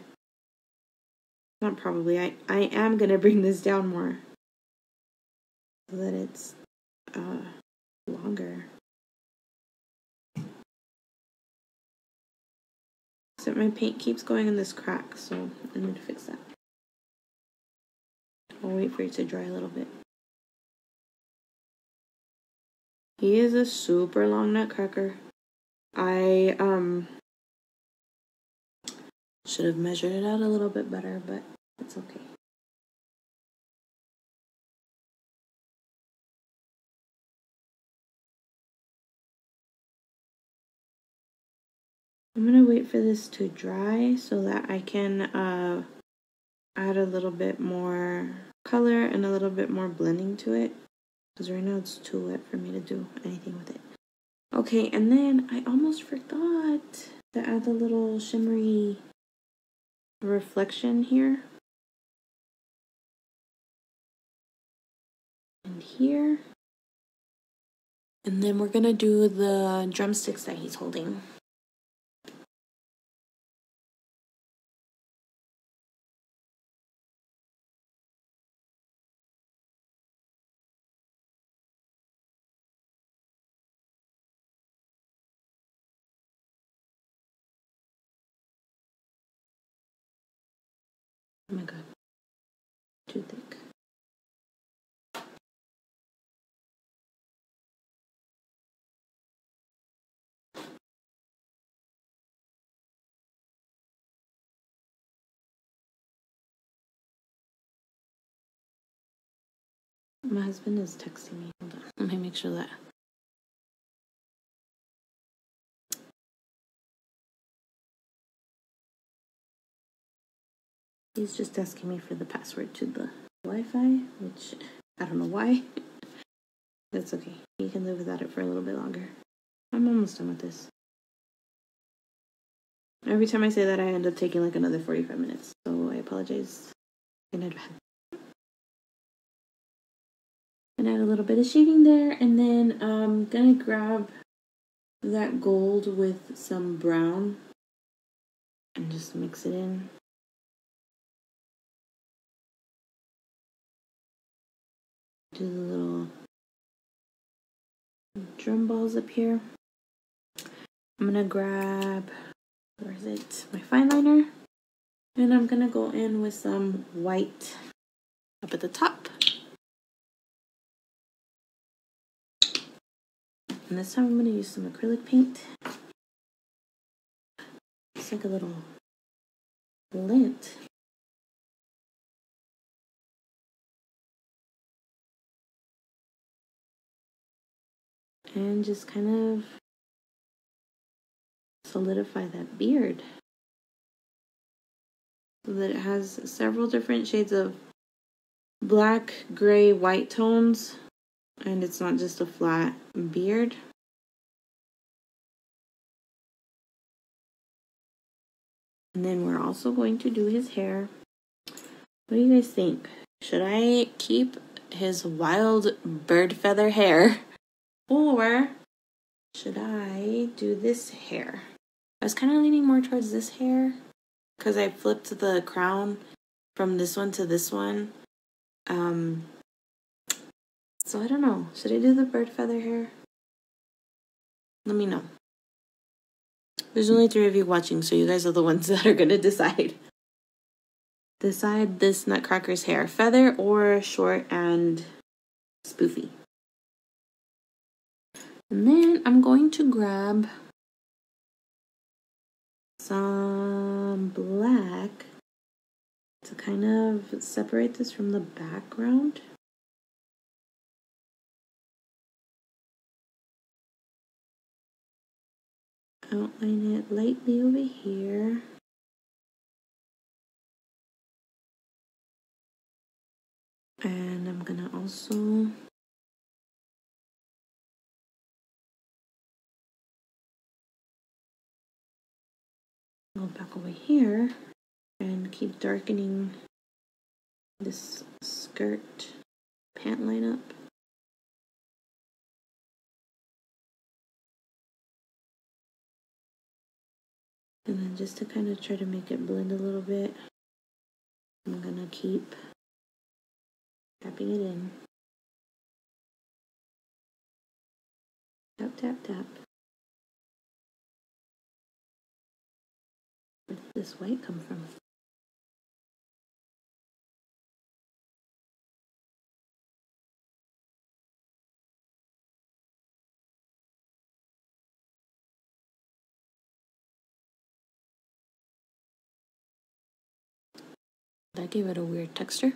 Not probably. I, I am gonna bring this down more. So that it's uh longer. Except my paint keeps going in this crack, so I need to fix that. I'll wait for it to dry a little bit. He is a super long nutcracker. I um should have measured it out a little bit better, but it's okay. I'm gonna wait for this to dry so that I can uh, add a little bit more color and a little bit more blending to it because right now it's too wet for me to do anything with it. Okay, and then I almost forgot to add the little shimmery reflection here. And here. And then we're going to do the drumsticks that he's holding. Oh my god. Too thick. My husband is texting me. Hold on. Let me make sure that He's just asking me for the password to the Wi-Fi, which I don't know why. [LAUGHS] That's okay. He can live without it for a little bit longer. I'm almost done with this. Every time I say that, I end up taking like another 45 minutes. So I apologize in advance. And add a little bit of shading there. And then I'm to grab that gold with some brown and just mix it in. Do the little drum balls up here. I'm gonna grab, where is it? My fine liner. And I'm gonna go in with some white up at the top. And this time I'm gonna use some acrylic paint. It's like a little lint. And just kind of solidify that beard so that it has several different shades of black, gray, white tones and it's not just a flat beard. And then we're also going to do his hair. What do you guys think? Should I keep his wild bird feather hair [LAUGHS] or should I do this hair? I was kind of leaning more towards this hair because I flipped the crown from this one to this one. Um, so I don't know. Should I do the bird feather hair? Let me know. There's only three of you watching, so you guys are the ones [LAUGHS] that are gonna decide. Decide this nutcracker's hair, feather or short and spoofy. And then I'm going to grab some black to kind of separate this from the background. Outline it lightly over here. And I'm gonna also back over here and keep darkening this skirt pant line up. And then just to kind of try to make it blend a little bit, I'm gonna keep tapping it in. Tap, tap, tap. Where did this white come from? That gave it a weird texture.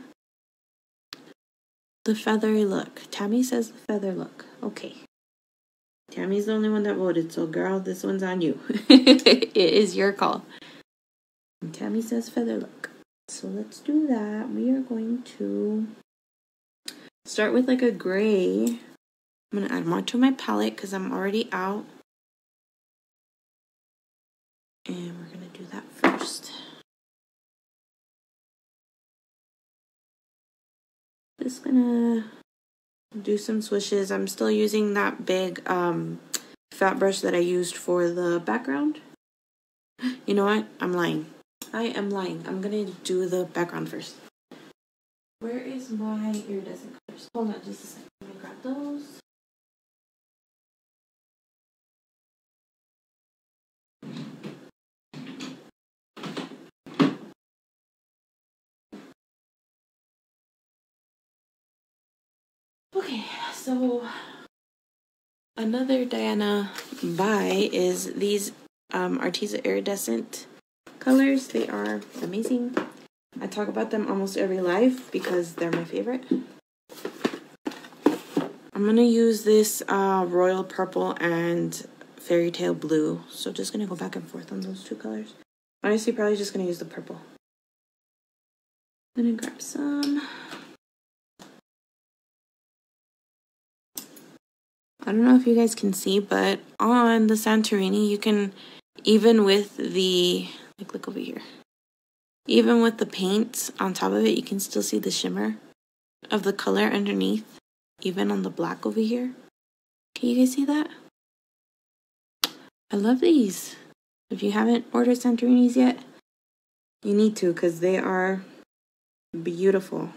The feathery look. Tammy says the feather look. Okay. Tammy's the only one that voted, so girl, this one's on you. [LAUGHS] it is your call. And Tammy says feather look. So let's do that. We are going to start with like a gray. I'm going to add more to my palette because I'm already out. And we're going to do that first. Just gonna do some swishes. I'm still using that big um, fat brush that I used for the background. [GASPS] You know what? I'm lying. I am lying. I'm gonna do the background first. Where is my iridescent colors? Hold on just a second. Let me grab those. Okay, so another Diana buy is these um, Arteza iridescent colors. They are amazing. I talk about them almost every live because they're my favorite. I'm going to use this uh, royal purple and fairy tale blue. So just going to go back and forth on those two colors. Honestly, probably just going to use the purple. I'm going to grab some. I don't know if you guys can see, but on the Santorini, you can, even with the, like, look over here. Even with the paint on top of it, you can still see the shimmer of the color underneath, even on the black over here. Can you guys see that? I love these. If you haven't ordered Santorinis yet, you need to because they are beautiful.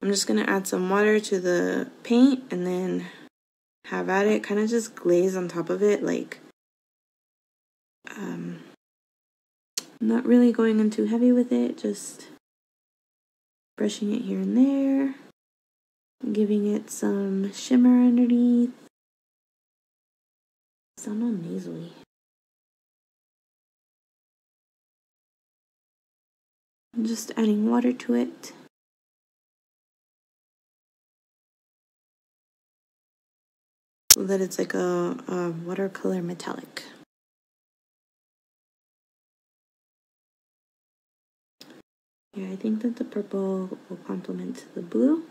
I'm just going to add some water to the paint and then have at it. Kind of just glaze on top of it, like, um, not really going in too heavy with it, just brushing it here and there, giving it some shimmer underneath. Sound all nasally. I'm just adding water to it. So that it's like a, a watercolor metallic. Yeah, I think that the purple will complement the blue.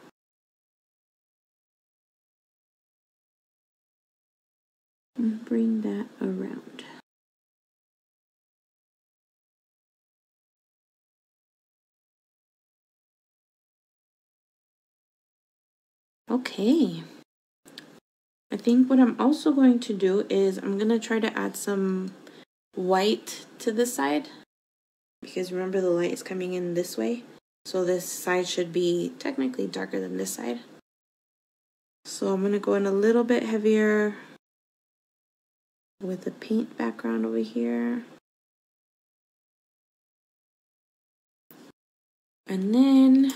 And bring that around. Okay. I think what I'm also going to do is I'm going to try to add some white to this side because remember the light is coming in this way. So this side should be technically darker than this side. So I'm going to go in a little bit heavier with the paint background over here. And then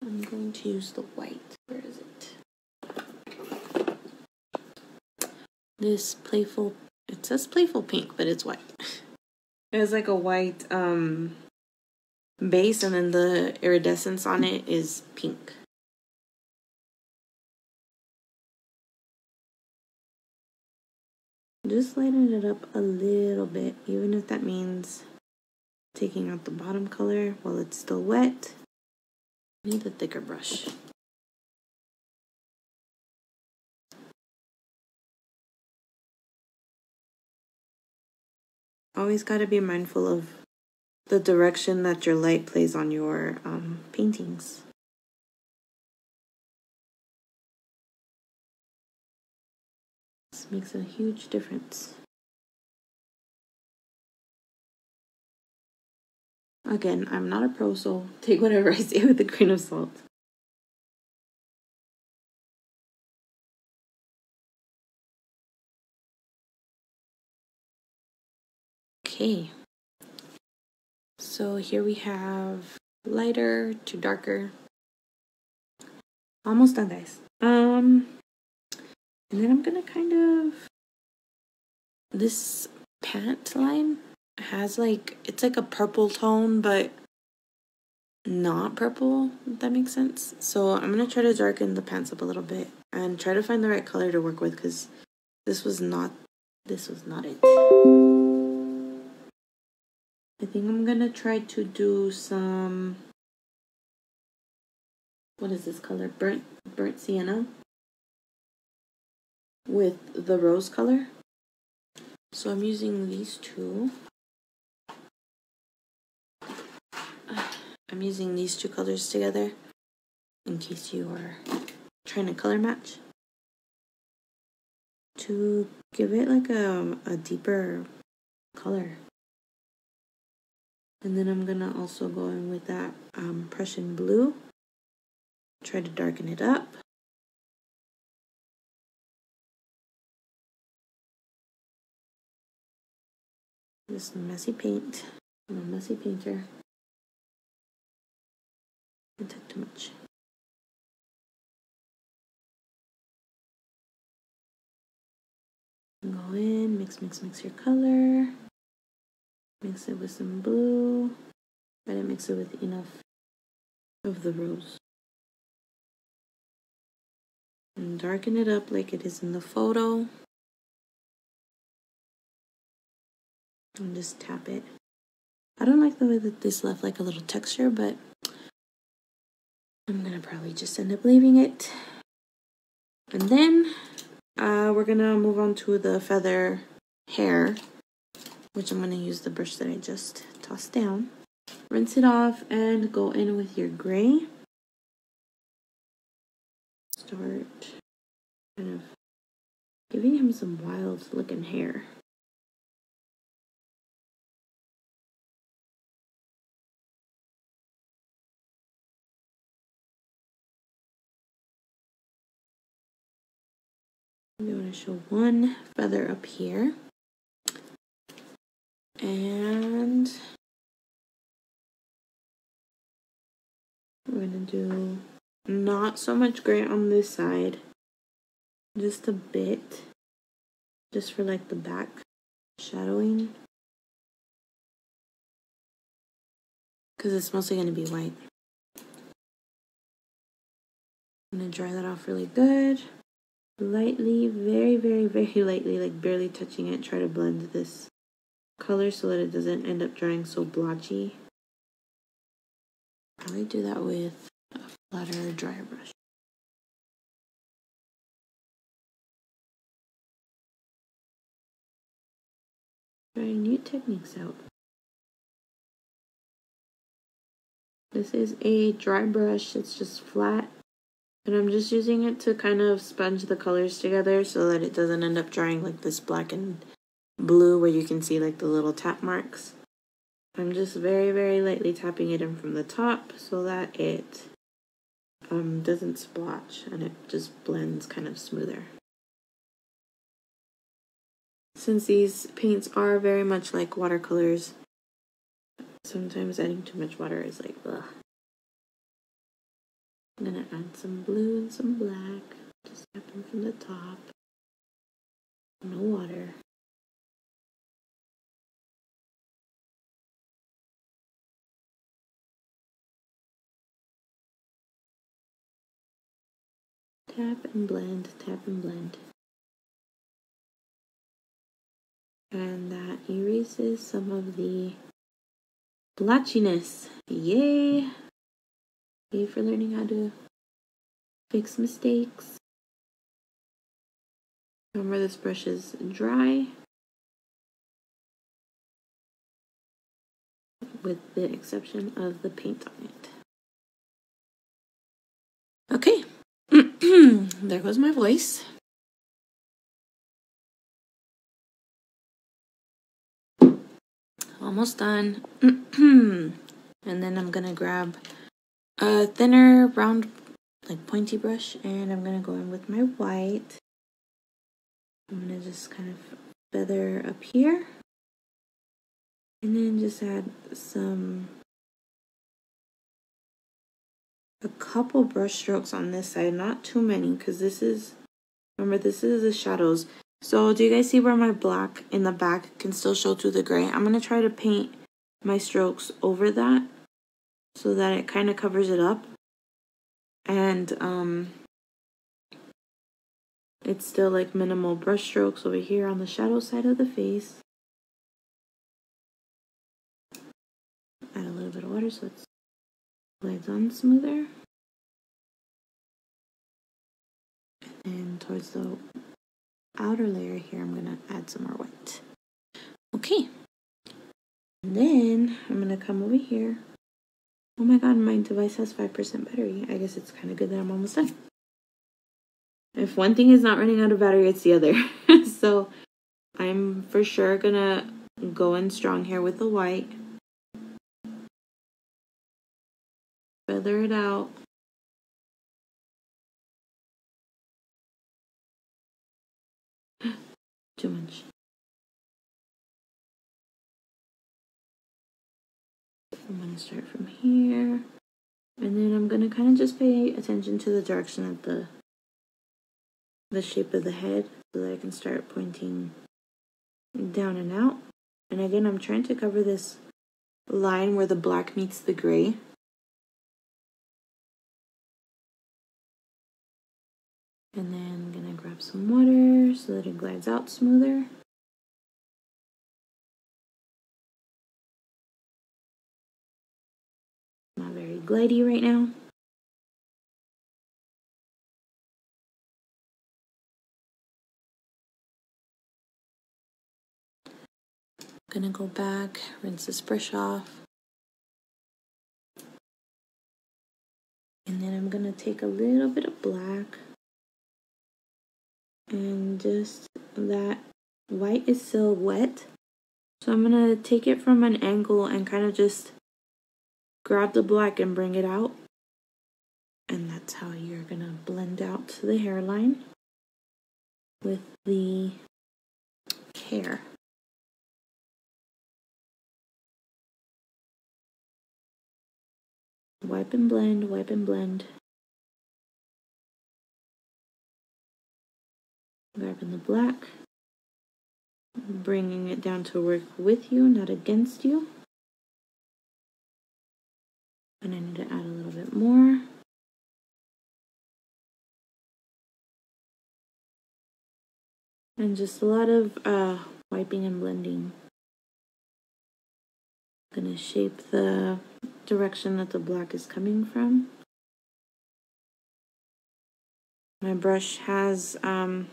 I'm going to use the white. Where is it? This playful, it says playful pink, but it's white. [LAUGHS] It has like a white um, base and then the iridescence on it is pink. Just lighten it up a little bit, even if that means taking out the bottom color while it's still wet. Need a thicker brush. Always got to be mindful of the direction that your light plays on your um, paintings. This makes a huge difference. Again, I'm not a pro, so take whatever I say with a grain of salt. Okay. So here we have lighter to darker. Almost done, guys. Um, and then I'm gonna kind of this pant line has like it's like a purple tone, but not purple. If that makes sense. So I'm gonna try to darken the pants up a little bit and try to find the right color to work with because this was not this was not it. I think I'm gonna try to do some what is this color? Burnt burnt sienna with the rose color. So I'm using these two. I'm using these two colors together in case you are trying to color match to give it like a, a deeper color. And then I'm gonna also go in with that um, Prussian blue. Try to darken it up. This messy paint. I'm a messy painter. I took too much. Go in, mix, mix, mix your color. Mix it with some blue. Try to mix it with enough of the rose. And darken it up like it is in the photo. And just tap it. I don't like the way that this left like a little texture, but I'm gonna probably just end up leaving it. And then uh, we're gonna move on to the feather hair, which I'm gonna use the brush that I just tossed down. Rinse it off and go in with your gray. Start kind of giving him some wild looking hair. I'm going to show one feather up here. And we're going to do not so much gray on this side, just a bit, just for like the back shadowing. Because it's mostly going to be white. I'm going to dry that off really good lightly, very, very, [LAUGHS] very lightly, like barely touching it, try to blend this color so that it doesn't end up drying so blotchy. I Probably do that with a flatter dryer brush. Trying new techniques out. This is a dry brush, it's just flat And I'm just using it to kind of sponge the colors together so that it doesn't end up drying like this black and blue where you can see like the little tap marks. I'm just very, very lightly tapping it in from the top so that it um, doesn't splotch and it just blends kind of smoother. Since these paints are very much like watercolors, sometimes adding too much water is like, ugh. I'm gonna add some blue and some black, just tapping from the top. No water. Tap and blend, tap and blend. And that erases some of the blotchiness. Yay! Yay for learning how to fix mistakes. Remember this brush is dry. With the exception of the paint on it. Okay, [CLEARS THROAT] there goes my voice. Almost done. [CLEARS THROAT] and then I'm gonna grab a thinner round like pointy brush and I'm gonna go in with my white. I'm gonna just kind of feather up here and then just add some a couple brush strokes on this side, not too many, because this is, remember, this is the shadows. So do you guys see where my black in the back can still show through the gray? I'm going to try to paint my strokes over that so that it kind of covers it up. And um, it's still like minimal brush strokes over here on the shadow side of the face. Add a little bit of water so it's glides on smoother. And then towards the outer layer here, I'm going to add some more white. Okay. And then I'm going to come over here. Oh my god, my device has 5% battery. I guess it's kind of good that I'm almost done. If one thing is not running out of battery, it's the other. [LAUGHS] so I'm for sure going to go in strong here with the white. Feather it out. [GASPS] Too much. I'm going to start from here. And then I'm going to kind of just pay attention to the direction of the the shape of the head so that I can start pointing down and out. And again, I'm trying to cover this line where the black meets the gray. And then I'm gonna grab some water so that it glides out smoother. Not very glidey right now. Gonna go back, rinse this brush off. And then I'm gonna take a little bit of black and just that white is still wet. So I'm going to take it from an angle and kind of just grab the black and bring it out. And that's how you're going to blend out the hairline with the hair. Wipe and blend, wipe and blend. Grabbing the black, bringing it down to work with you, not against you. And I need to add a little bit more. And just a lot of uh, wiping and blending. To shape the direction that the black is coming from. My brush has um,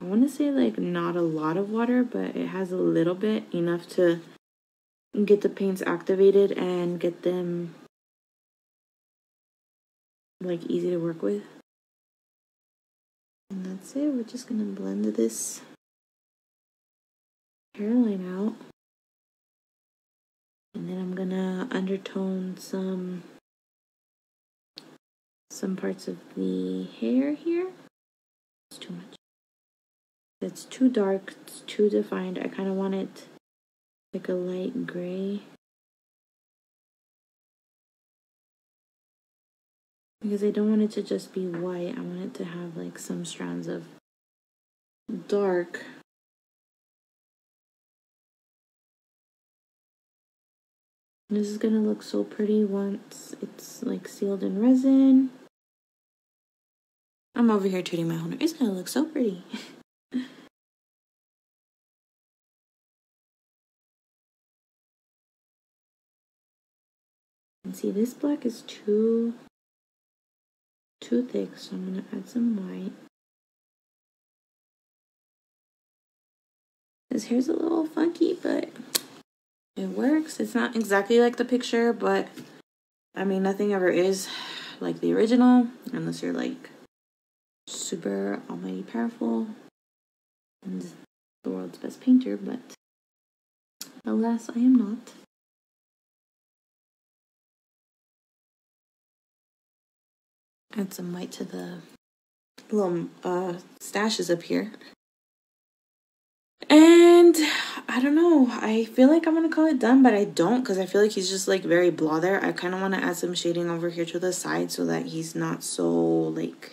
I want to say like not a lot of water, but it has a little bit, enough to get the paints activated and get them like easy to work with. And that's it. We're just gonna blend this hairline out. And then I'm gonna undertone some some parts of the hair here. It's too much. It's too dark, it's too defined. I kind of want it like a light gray. Because I don't want it to just be white. I want it to have like some strands of dark. This is gonna look so pretty once it's like sealed in resin. I'm over here tooting my horn. It's gonna look so pretty. [LAUGHS] see, this black is too too thick, so I'm gonna add some white. this hair's a little funky, but it works. It's not exactly like the picture, but I mean, nothing ever is like the original unless you're like super almighty powerful and the world's best painter, but alas, I am not. Add some white to the little uh, stashes up here. And I don't know. I feel like I'm gonna call it done, but I don't because I feel like he's just like very blah there. I kind of want to add some shading over here to the side so that he's not so like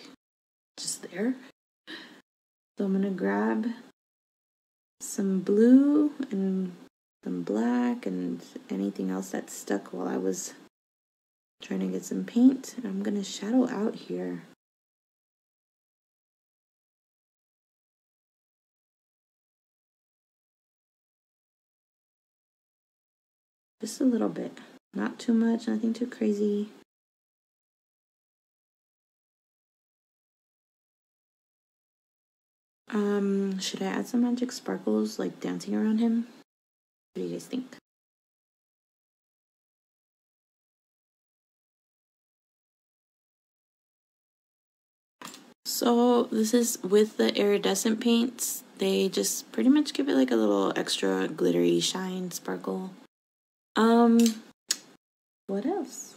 just there. So I'm gonna grab some blue and some black and anything else that stuck while I was trying to get some paint. I'm gonna shadow out here. Just a little bit. Not too much, nothing too crazy. Um, should I add some magic sparkles like dancing around him? What do you guys think? So this is with the iridescent paints. They just pretty much give it like a little extra glittery shine sparkle. Um, what else?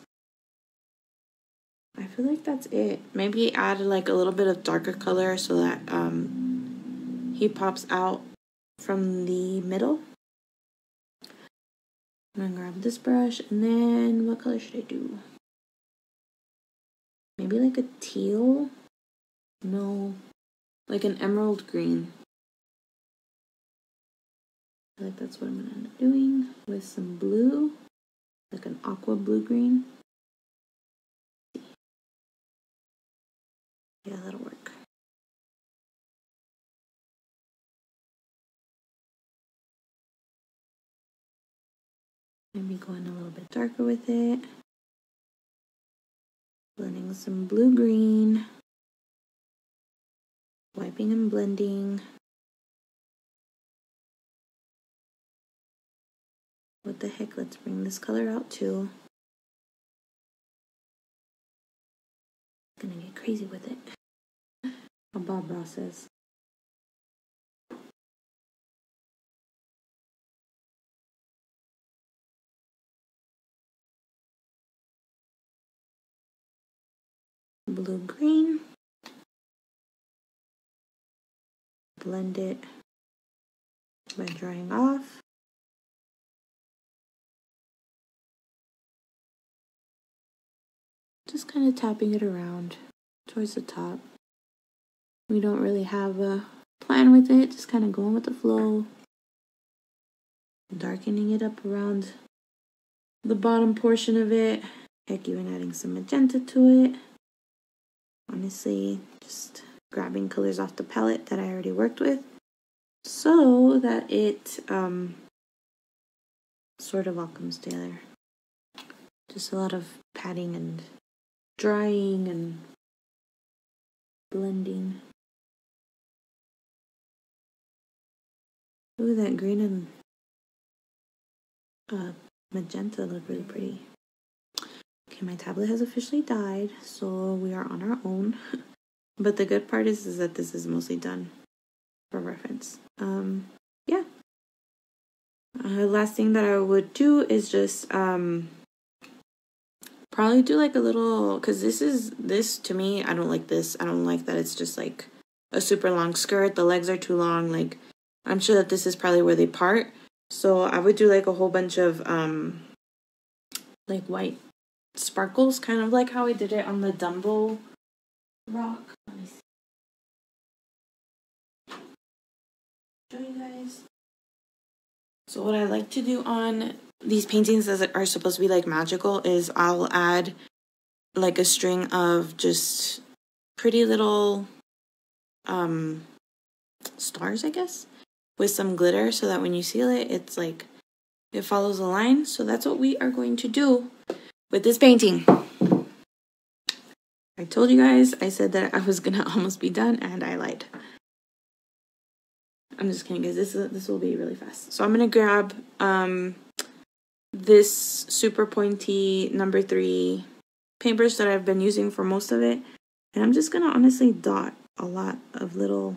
I feel like that's it. Maybe add like a little bit of darker color so that um he pops out from the middle. I'm gonna grab this brush and then what color should I do? Maybe like a teal? No, like an emerald green. I that's what I'm gonna end up doing with some blue, like an aqua blue green. Yeah, that'll work. Maybe going a little bit darker with it. Blending some blue green. Wiping and blending. What the heck, let's bring this color out too. Gonna get crazy with it. How Bob Ross says. Blue green. Blend it by drying off. Just kind of tapping it around towards the top. We don't really have a plan with it, just kind of going with the flow. Darkening it up around the bottom portion of it. Heck, even adding some magenta to it. Honestly, just grabbing colors off the palette that I already worked with so that it um, sort of all comes together. Just a lot of patting and drying and blending. Ooh, that green and uh, magenta look really pretty. Okay, Okay, my tablet has officially died, so we are on our own. [LAUGHS] but the good part is, is that this is mostly done for reference. Um, yeah. Uh, last thing that I would do is just um, probably do like a little, because this is, this to me, I don't like this. I don't like that it's just like a super long skirt. The legs are too long. Like, I'm sure that this is probably where they part. So I would do like a whole bunch of um, like white sparkles, kind of like how I did it on the Dumbo rock. Let me see. Show you guys. So what I like to do on these paintings that are supposed to be like magical is I'll add like a string of just pretty little um stars, I guess, with some glitter so that when you seal it, it's like it follows a line. So that's what we are going to do with this painting. I told you guys, I said that I was gonna [LAUGHS] almost be done and I lied. I'm just kidding guys, this, this will be really fast. So I'm gonna grab um, this super pointy number three paintbrush that I've been using for most of it. And I'm just gonna honestly dot a lot of little,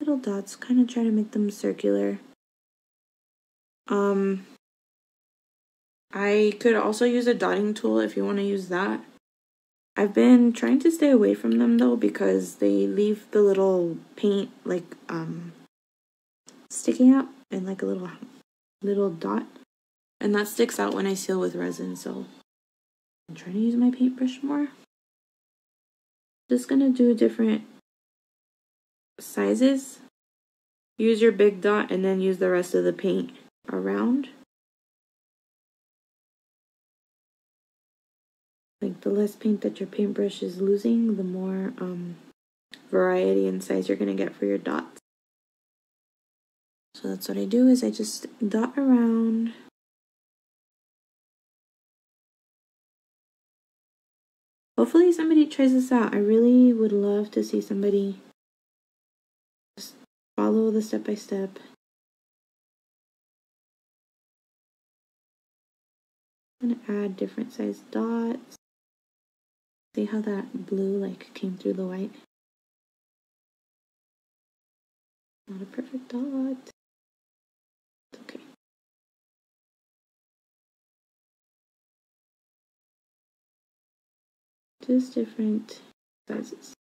little dots, kind of try to make them circular. Um, I could also use a dotting tool if you want to use that. I've been trying to stay away from them though because they leave the little paint like um sticking out and like a little little dot and that sticks out when I seal with resin so I'm trying to use my paintbrush more. Just gonna do different sizes. Use your big dot and then use the rest of the paint around. Like the less paint that your paintbrush is losing, the more um, variety and size you're going to get for your dots. So that's what I do is I just dot around. Hopefully somebody tries this out. I really would love to see somebody just follow the step by step. I'm gonna add different size dots. See how that blue like came through the white? Not a perfect dot. Okay. Just different sizes.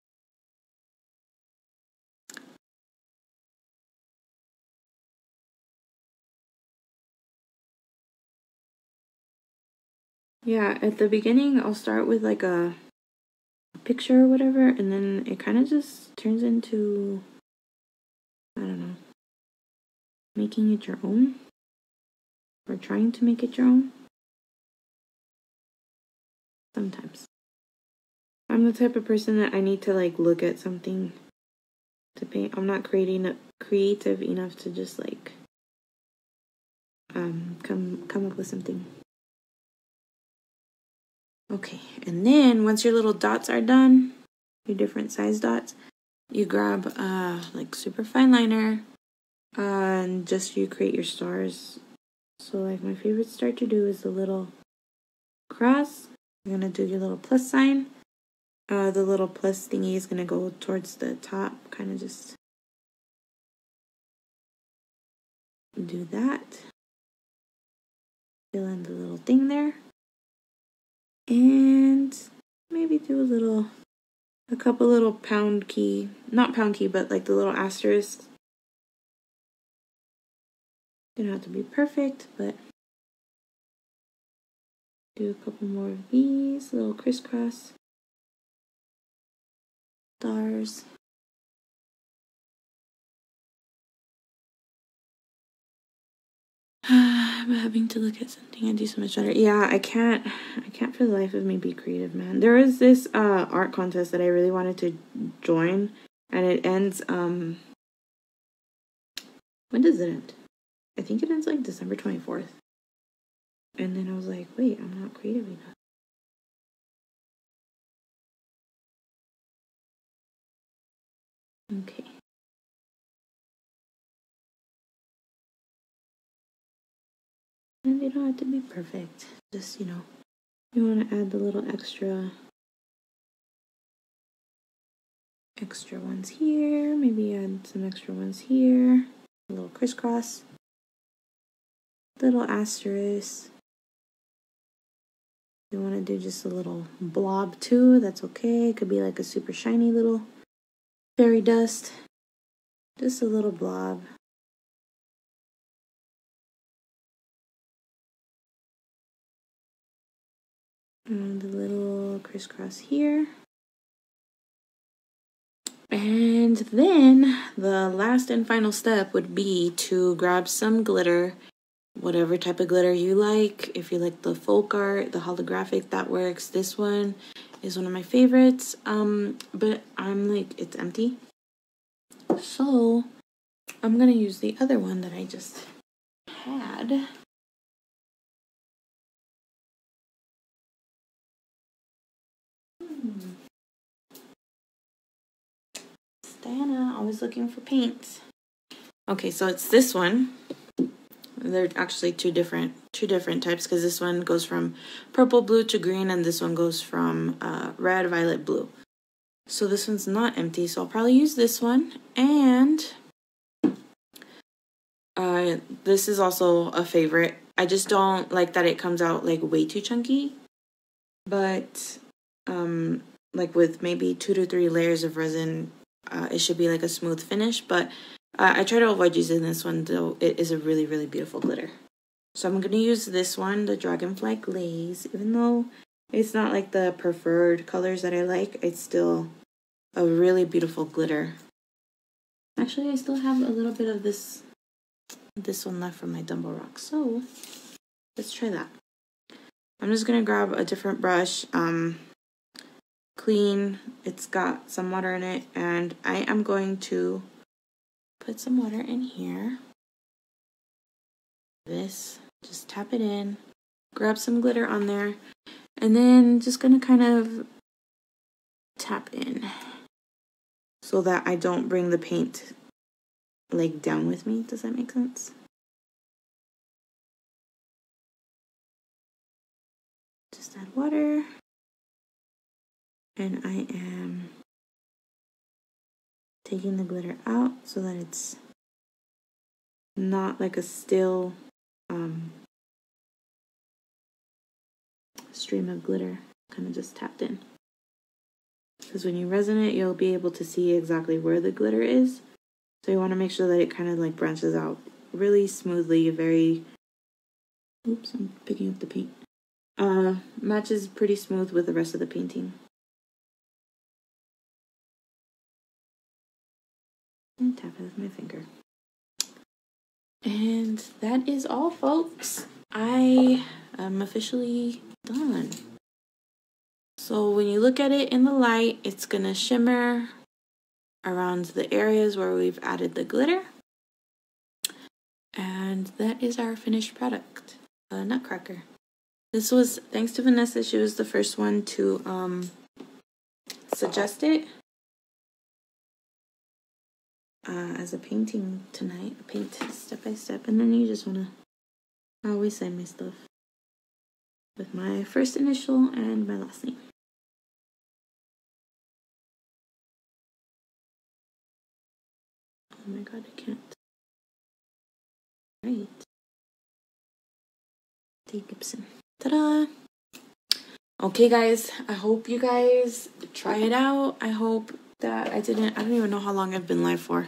Yeah, at the beginning, I'll start with like a picture or whatever, and then it kind of just turns into, I don't know, making it your own, or trying to make it your own. Sometimes. I'm the type of person that I need to like look at something to paint. I'm not creating creative enough to just like um come come up with something. Okay, and then once your little dots are done, your different size dots, you grab uh like super fine liner uh, and just you create your stars. So like my favorite star to do is the little cross. You're gonna do your little plus sign. Uh, the little plus thingy is gonna go towards the top, kind of just do that. Fill in the little thing there and maybe do a little a couple little pound key not pound key but like the little asterisk. You don't have to be perfect but do a couple more of these little crisscross stars [SIGHS] I'm having to look at something and do so much better. Yeah, I can't. I can't for the life of me be creative, man. There was this uh, art contest that I really wanted to join, and it ends. Um, when does it end? I think it ends like December twenty fourth. And then I was like, wait, I'm not creative enough. Okay. And they don't have to be perfect. Just, you know, you want to add the little extra extra ones here. Maybe add some extra ones here. A little crisscross. Little asterisk. You want to do just a little blob too, that's okay. It could be like a super shiny little fairy dust. Just a little blob. And a little crisscross here. And then the last and final step would be to grab some glitter, whatever type of glitter you like. If you like the folk art, the holographic, that works. This one is one of my favorites, um, but I'm like, it's empty. So I'm gonna use the other one that I just had. Diana, always looking for paints. Okay, so it's this one. They're actually two different two different types because this one goes from purple blue to green and this one goes from uh, red violet blue. So this one's not empty, so I'll probably use this one. And uh, this is also a favorite. I just don't like that it comes out like way too chunky. But um, like with maybe two to three layers of resin, uh, it should be like a smooth finish, but uh, I try to avoid using this one though it is a really, really beautiful glitter. So I'm going to use this one, the Dragonfly Glaze. Even though it's not like the preferred colors that I like, it's still a really beautiful glitter. Actually, I still have a little bit of this this one left from my Dumbo Rock. So let's try that. I'm just going to grab a different brush. Um, clean. It's got some water in it. And I am going to put some water in here. This, just tap it in. Grab some glitter on there. And then just to kind of tap in so that I don't bring the paint like down with me. Does that make sense? Just add water and I am taking the glitter out so that it's not like a still um, stream of glitter kind of just tapped in. Because when you resin it you'll be able to see exactly where the glitter is. So you want to make sure that it kind of like branches out really smoothly very oops I'm picking up the paint. Uh matches pretty smooth with the rest of the painting tap it with my finger. And that is all, folks. I am officially done. So when you look at it in the light, it's gonna shimmer around the areas where we've added the glitter. And that is our finished product, a nutcracker. This was thanks to Vanessa, she was the first one to um, suggest it uh, as a painting tonight. I Paint step by step, and then you just wanna. I always sign my stuff with my first initial and my last name. Oh my god, I can't. Right. Dave Gibson. Ta-da! Okay, guys, I hope you guys try it out. I hope that I didn't, I don't even know how long I've been live for.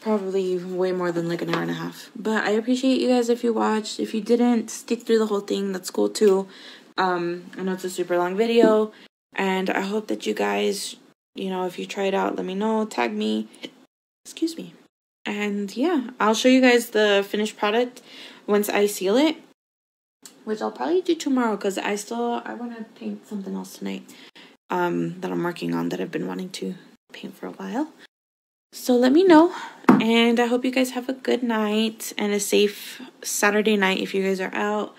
Probably way more than like an hour and a half. But I appreciate you guys if you watched. If you didn't stick through the whole thing, that's cool too. Um, I know it's a super long video. And I hope that you guys, you know, if you try it out, let me know. Tag me. Excuse me. And yeah, I'll show you guys the finished product once I seal it. Which I'll probably do tomorrow because I still, I want to paint something else tonight um, that I'm working on that I've been wanting to paint for a while. So let me know. And I hope you guys have a good night and a safe Saturday night if you guys are out.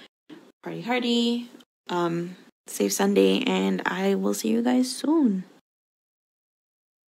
Party hardy. Um, safe Sunday. And I will see you guys soon.